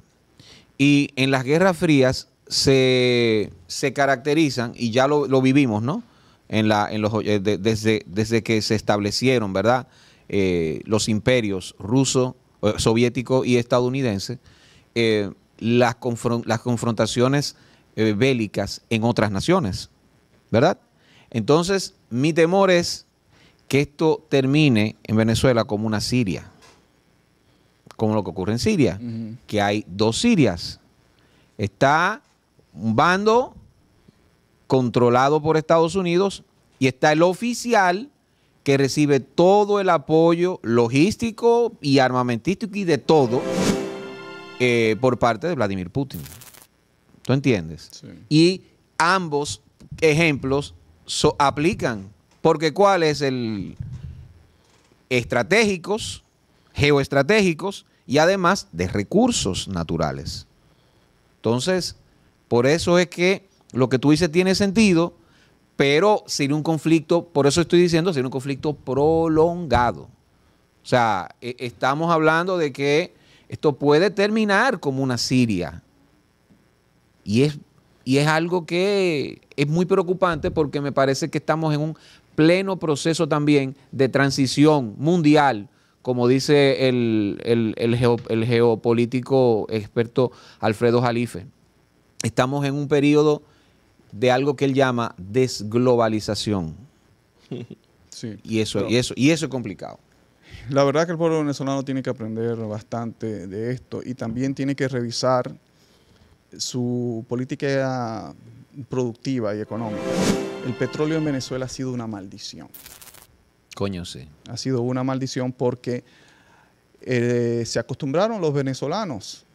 Y en las guerras frías se, se caracterizan, y ya lo, lo vivimos, ¿no? En la, en los, eh, de- desde, desde que se establecieron, ¿verdad? Eh, los imperios ruso, eh, soviético y estadounidense, eh, las, confron- las confrontaciones eh, bélicas en otras naciones, ¿verdad? Entonces, mi temor es que esto termine en Venezuela como una Siria, como lo que ocurre en Siria, que hay dos Sirias. Está un bando controlado por Estados Unidos y está el oficial que recibe todo el apoyo logístico y armamentístico y de todo eh, por parte de Vladimir Putin. ¿Tú entiendes? Sí. Y ambos ejemplos so- aplican. Porque ¿cuál es el estratégicos, geoestratégicos y además de recursos naturales? Entonces, por eso es que lo que tú dices tiene sentido, pero sin un conflicto, por eso estoy diciendo, sin un conflicto prolongado. O sea, e- estamos hablando de que esto puede terminar como una Siria. Y es, y es algo que es muy preocupante porque me parece que estamos en un pleno proceso también de transición mundial, como dice el, el- el geopolítico experto Alfredo Jalife. Estamos en un periodo de algo que él llama desglobalización. *laughs* Sí. Y eso, y eso, y eso es complicado. La verdad que el pueblo venezolano tiene que aprender bastante de esto y también tiene que revisar su política productiva y económica. El petróleo en Venezuela ha sido una maldición. Coño, sí. Ha sido una maldición porque eh, se acostumbraron los venezolanos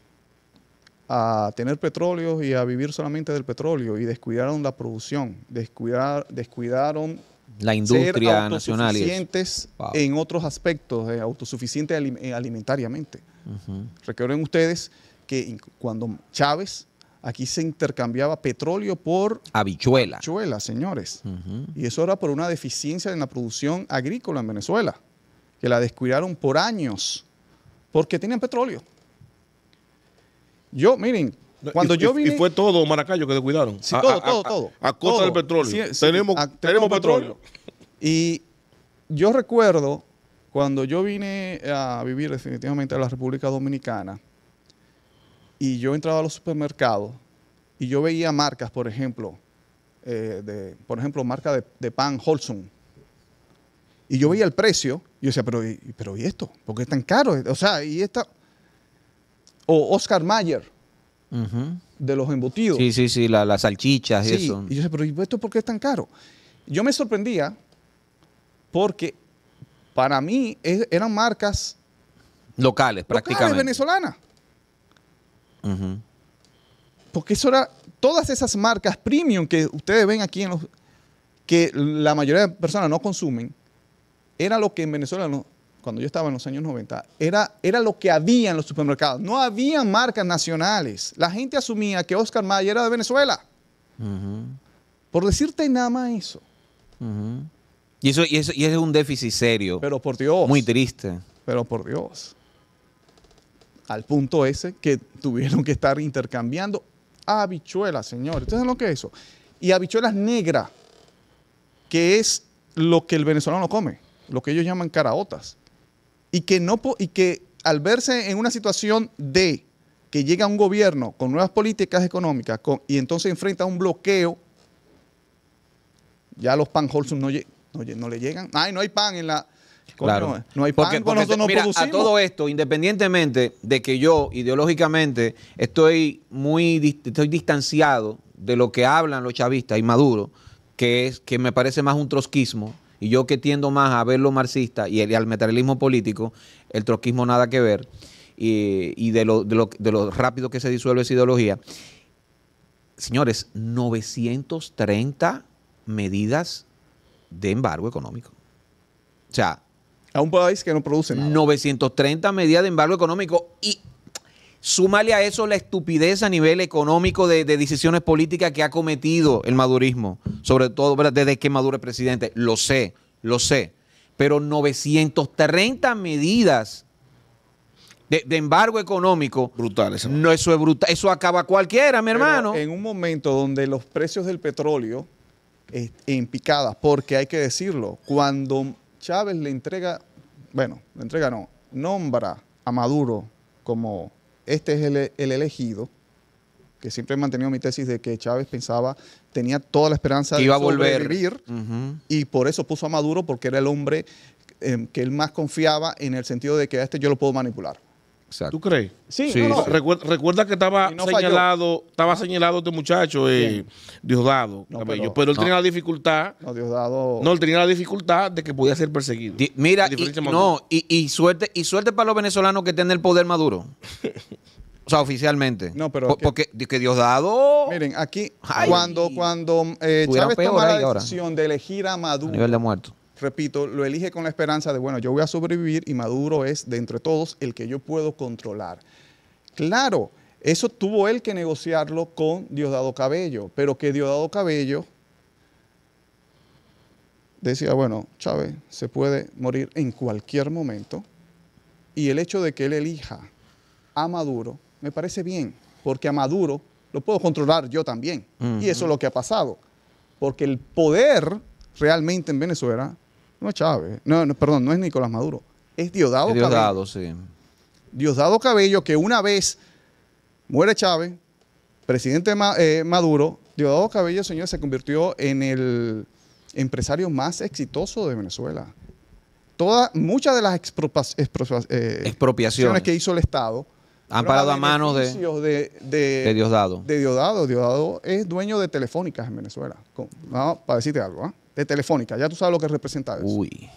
a tener petróleo y a vivir solamente del petróleo y descuidaron la producción, descuidar- descuidaron La ser industria nacional autosuficientes Wow. en otros aspectos, eh, autosuficientes alim- eh, alimentariamente. Recuerden ustedes que cuando Chávez aquí se intercambiaba petróleo por Habichuela. chuela, señores. Y eso era por una deficiencia en la producción agrícola en Venezuela, que la descuidaron por años, porque tenían petróleo. Yo, miren, cuando y, yo vine... y fue todo Maracayo que descuidaron. Sí, todo, todo, a- todo. A, costa Todo. del petróleo. Sí, sí, tenemos, petróleo. Y yo recuerdo cuando yo vine a vivir definitivamente a la República Dominicana y yo entraba a los supermercados y yo veía marcas, por ejemplo, eh, de, por ejemplo, marca de, de pan Holson. Y yo veía el precio y yo decía, pero, ¿y, pero ¿y esto? ¿Por qué es tan caro? O sea, y esta... O Oscar Mayer, de los embutidos. Sí, sí, sí, la- las salchichas y Sí, eso. y yo decía, pero ¿y esto por qué es tan caro? Yo me sorprendía porque para mí es- eran marcas Locales, locales prácticamente. venezolanas. Porque eso era todas esas marcas premium que ustedes ven aquí en los que la mayoría de personas no consumen, era lo que en Venezuela, no- cuando yo estaba en los años 90, era, era lo que había en los supermercados. No había marcas nacionales. La gente asumía que Oscar Mayer era de Venezuela. Por decirte nada más eso. Y eso, y eso, y eso es un déficit serio. Pero por Dios. muy triste. Pero por Dios. Al punto ese que tuvieron que estar intercambiando habichuelas, señores. ¿Ustedes saben lo que es eso? Y habichuelas negras, que es lo que el venezolano come, lo que ellos llaman caraotas. Y que, no, y que al verse en una situación de que llega un gobierno con nuevas políticas económicas con- y entonces enfrenta un bloqueo, ya los pan Wholesome no, no, no le llegan. Ay, no hay pan en la... Claro. no hay pan, Porque- porque nosotros no mira, producimos. a todo esto, independientemente de que yo ideológicamente estoy muy estoy distanciado de lo que hablan los chavistas y Maduro, que es que me parece más un trotskismo, y yo que tiendo más a ver lo marxista y, el- y al materialismo político, el trotskismo nada que ver, y, y de, lo, de, lo, de lo rápido que se disuelve esa ideología. Señores, 930 medidas de embargo económico. O sea, A un país que no produce nada. 930 medidas de embargo económico y súmale a eso la estupidez a nivel económico de, de decisiones políticas que ha cometido el madurismo, sobre todo ¿verdad? desde que Maduro es presidente. Lo sé, lo sé. Pero 930 medidas de, de embargo económico, Brutal esa. no, eso es brutal. Eso acaba cualquiera, mi Pero hermano. En un momento donde los precios del petróleo eh, en picada, porque hay que decirlo, cuando Chávez le entrega, bueno, le entrega no, nombra a Maduro como este es el, el elegido, que siempre he mantenido mi tesis de que Chávez pensaba, tenía toda la esperanza de a volver. sobrevivir Ujú. y por eso puso a Maduro porque era el hombre eh, que él más confiaba en el sentido de que a este yo lo puedo manipular. Exacto. ¿Tú crees? Sí, Sí, no, no. sí. Recuerda, recuerda que estaba falló. señalado, estaba señalado este muchacho, eh, Diosdado No, Cabello, pero- pero, él no. tenía la dificultad, No, Diosdado. no, él tenía la dificultad de que podía ser perseguido. Di- Mira, A y, no, y, y suerte, y suerte para los venezolanos que tienen el poder maduro. O sea, oficialmente. No, pero Po- que- porque que Dios dado Miren, aquí, Ay. cuando, cuando eh, Chávez toma la ahí ahora. decisión de elegir a a Maduro, nivel de muerto. Repito, lo elige con la esperanza de, bueno, yo voy a sobrevivir y Maduro es, de entre todos, el que yo puedo controlar. Claro, eso tuvo él que negociarlo con Diosdado Cabello, pero que Diosdado Cabello decía, bueno, Chávez se puede morir en cualquier momento y el hecho de que él elija a Maduro me parece bien, porque a Maduro lo puedo controlar yo también. Y eso es lo que ha pasado, porque el poder realmente en Venezuela no es Chávez, no, no, perdón, no es Nicolás Maduro, es Diosdado Dios Cabello. dado, sí. Diosdado Cabello, que una vez muere Chávez, presidente Ma- eh, Maduro, Diosdado Cabello, señor, se convirtió en el empresario más exitoso de Venezuela. Toda, muchas de las eh, Expropiaciones. que hizo el Estado Han parado a manos de, de, de, de Dios dado. de Diosdado. Diosdado es dueño de Telefónicas en Venezuela. Con- no, para decirte algo, ¿ah? De Telefónica. Ya tú sabes lo que representa eso Uy.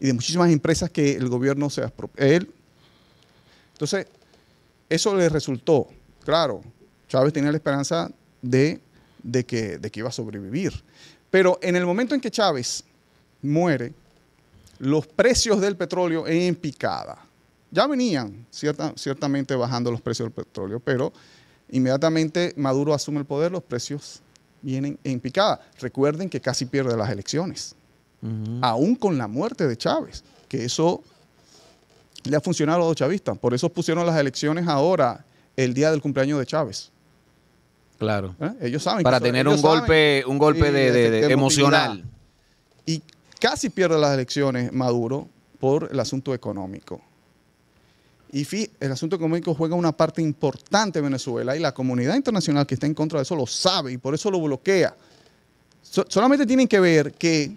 y de muchísimas empresas que el gobierno se apropia. Él. Entonces, eso le resultó, claro, Chávez tenía la esperanza de, de que, de que iba a sobrevivir. Pero en el momento en que Chávez muere, los precios del petróleo en picada. Ya venían cierta- ciertamente bajando los precios del petróleo, pero inmediatamente Maduro asume el poder, los precios vienen en picada. Recuerden que casi pierde las elecciones Ujú. aún con la muerte de Chávez, que eso le ha funcionado a los chavistas. Por eso pusieron las elecciones ahora, el día del cumpleaños de Chávez. Claro. ¿eh? Ellos saben. que Para tener un golpe, un golpe de, de- de- de emocional. Y casi pierde las elecciones Maduro por el asunto económico. Y fi- el asunto económico juega una parte importante en Venezuela y la comunidad internacional que está en contra de eso lo sabe y por eso lo bloquea. So- solamente tienen que ver que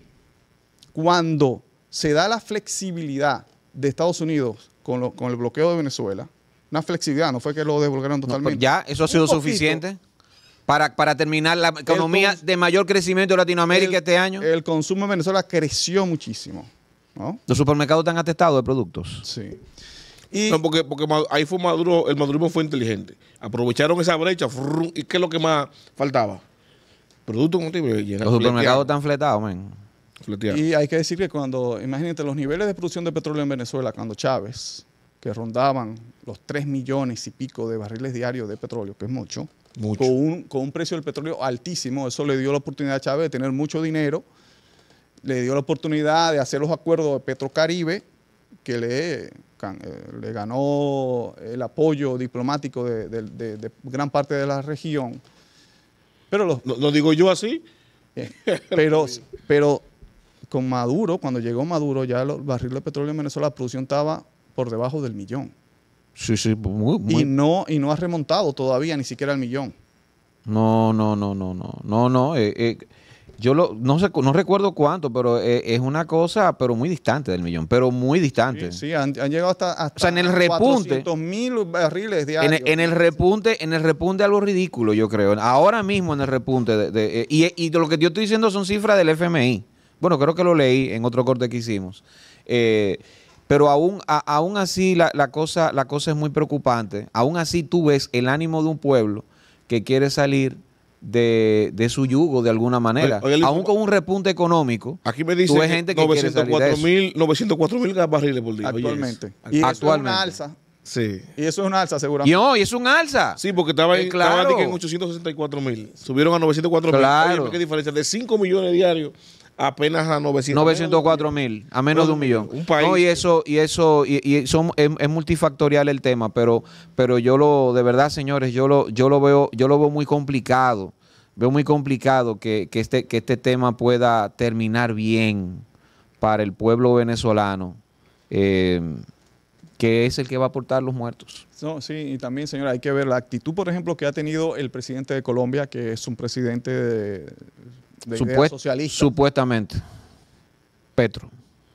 cuando se da la flexibilidad de Estados Unidos con, lo- con el bloqueo de Venezuela, una flexibilidad, no fue que lo desbloquearon No, totalmente. pero ya, eso ha sido suficiente. Para, para terminar la economía de mayor crecimiento de Latinoamérica el- este año. El consumo en Venezuela creció muchísimo. ¿no? Los supermercados están atestados de productos. Sí. No, porque, porque ahí fue Maduro, el madurismo fue inteligente. Aprovecharon esa brecha, ¿y qué es lo que más faltaba? Producto llena- Los supermercados están fletados, men. fleteado. Y hay que decir que cuando, imagínate, los niveles de producción de petróleo en Venezuela, cuando Chávez, que rondaban los 3 millones y pico de barriles diarios de petróleo, que es mucho, Mucho. Con, un, con un precio del petróleo altísimo, eso le dio la oportunidad a Chávez de tener mucho dinero, le dio la oportunidad de hacer los acuerdos de Petrocaribe, que le, le ganó el apoyo diplomático de, de- de- de gran parte de la región. Pero los, ¿No, no digo yo así? Eh, pero, pero con Maduro, cuando llegó Maduro, ya los barriles de petróleo en Venezuela, la producción estaba por debajo del millón. Sí, sí, muy, muy- Y no, y no ha remontado todavía ni siquiera el millón. No, no, no, no, no, no, no. eh, eh, yo lo, no sé, no recuerdo cuánto, pero eh, es una cosa, pero muy distante del millón, pero muy distante. Sí, sí, han, han llegado hasta, hasta O sea, en el repunte- mil barriles En, diarios. el- en el repunte, en el repunte algo ridículo, yo creo. Ahora mismo en el repunte de, de- eh, y, lo que yo estoy diciendo son cifras del FMI. Bueno, creo que lo leí en otro corte que hicimos. Eh, pero aún, a- aún así la, la cosa, la cosa es muy preocupante. Aún así tú ves el ánimo de un pueblo que quiere salir de, de su yugo de alguna manera. Oye, oye, aún con un repunte económico. Aquí me dicen tú ves gente que quiere salir de 904 eso. mil 904 mil barriles por día. Oye, actualmente. Y eso es Actualmente. una alza. Sí. Y eso es una alza, Y seguramente. hoy es un alza. Sí, porque estaba, en, Eh, claro. estaba en 864 mil. Subieron a 904 mil. Claro. Oye, ¿qué diferencia? De 5 millones diarios apenas a 900 904 mil, a menos de un millón. Un país. No, y eso, y eso, y, y son, es, es multifactorial el tema, pero, pero yo lo, de verdad, señores, yo lo, yo lo veo, yo lo veo muy complicado. Veo muy complicado que, que este, que este tema pueda terminar bien para el pueblo venezolano, eh, que es el que va a aportar los muertos. No, sí, y también, señora, hay que ver la actitud, por ejemplo, que ha tenido el presidente de Colombia, que es un presidente de, de. Supuestamente. Petro.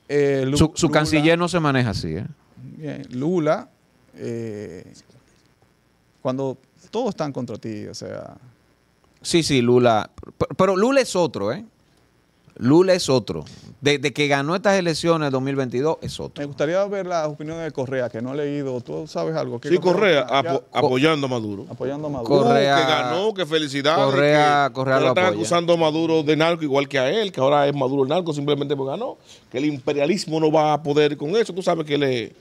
Eh, Lu- Su, su Lula- canciller no se maneja así, ¿eh? Bien, Lula, eh, cuando todos están contra ti, o sea, Sí, sí, Lula. Pero, Lula es otro, ¿eh? Lula es otro. Desde que ganó estas elecciones en 2022 es me otro. gustaría ver las opiniones de Correa, que no he leído. ¿Tú sabes algo? ¿Qué Sí, Correa, ya- apo- apoyando a Maduro. apoyando a Maduro. Correa- Uh, que ganó, que felicidades. Correa- que Correa lo están apoya. acusando a Maduro de narco igual que a él, que ahora es Maduro el narco simplemente porque ganó. Que el imperialismo no va a poder con eso. Tú sabes que él es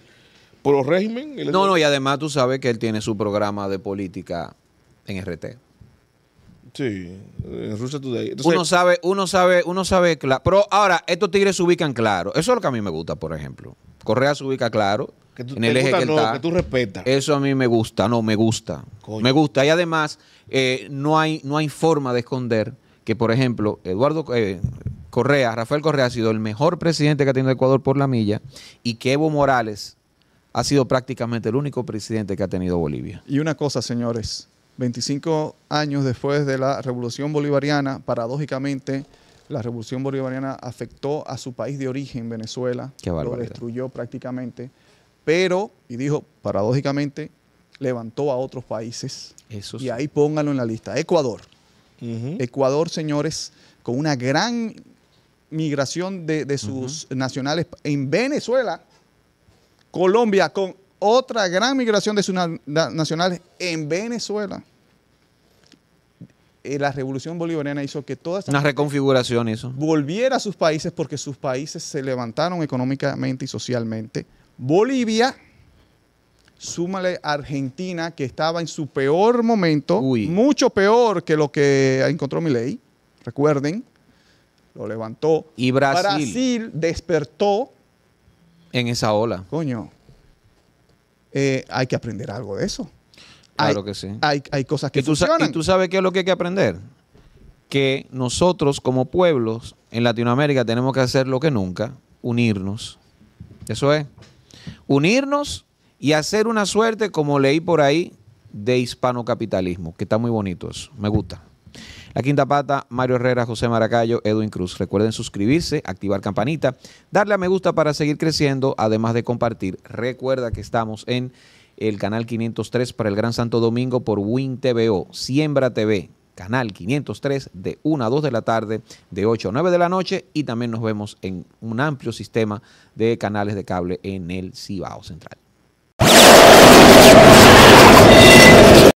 pro régimen. él es- No, no, y además tú sabes que él tiene su programa de política en RT. Sí, en Rusia Today. Entonces, Uno sabe, uno sabe, uno sabe claro. Pero ahora, estos tigres se ubican claro. Eso es lo que a mí me gusta, por ejemplo. Correa se ubica claro. que tú, en el eje gusta, que no, está. que tú respetas. Eso a mí me gusta, no, me gusta. Coño. Me gusta. Y además, eh, no, hay, no hay forma de esconder que, por ejemplo, Eduardo eh, Correa, Rafael Correa ha sido el mejor presidente que ha tenido Ecuador por la milla y que Evo Morales ha sido prácticamente el único presidente que ha tenido Bolivia. Y una cosa, señores, 25 años después de la Revolución Bolivariana, paradójicamente, la Revolución Bolivariana afectó a su país de origen, Venezuela, Qué lo destruyó prácticamente, pero, y dijo, paradójicamente, levantó a otros países. Eso Y ahí pónganlo en la lista. Ecuador. Ecuador, señores, con una gran migración de, de sus nacionales en Venezuela. Colombia con otra gran migración de sus na- na- nacionales en Venezuela. Eh, la revolución bolivariana hizo que toda esta Una reconfiguración hizo. volviera a sus países porque sus países se levantaron económicamente y socialmente. Bolivia, súmale Argentina, que estaba en su peor momento, Uy. mucho peor que lo que encontró Milei, recuerden, lo levantó. Y Brasil, Brasil despertó, en esa ola. coño, eh, hay que aprender algo de eso. Claro hay, que sí. Hay, hay cosas que Y tú, funcionan. y tú sabes qué es lo que hay que aprender. Que nosotros como pueblos en Latinoamérica tenemos que hacer lo que nunca, unirnos. Eso es. Unirnos y hacer una suerte, como leí por ahí, de hispanocapitalismo, que está muy bonito eso. Me gusta. La Quinta Pata, Mario Herrera, José Maracayo, Edwin Cruz. Recuerden suscribirse, activar campanita, darle a me gusta para seguir creciendo, además de compartir. Recuerda que estamos en el canal 503 para el Gran Santo Domingo por Win TVO, Siembra TV, canal 503 de 1 a 2 de la tarde, de 8 a 9 de la noche y también nos vemos en un amplio sistema de canales de cable en el Cibao Central.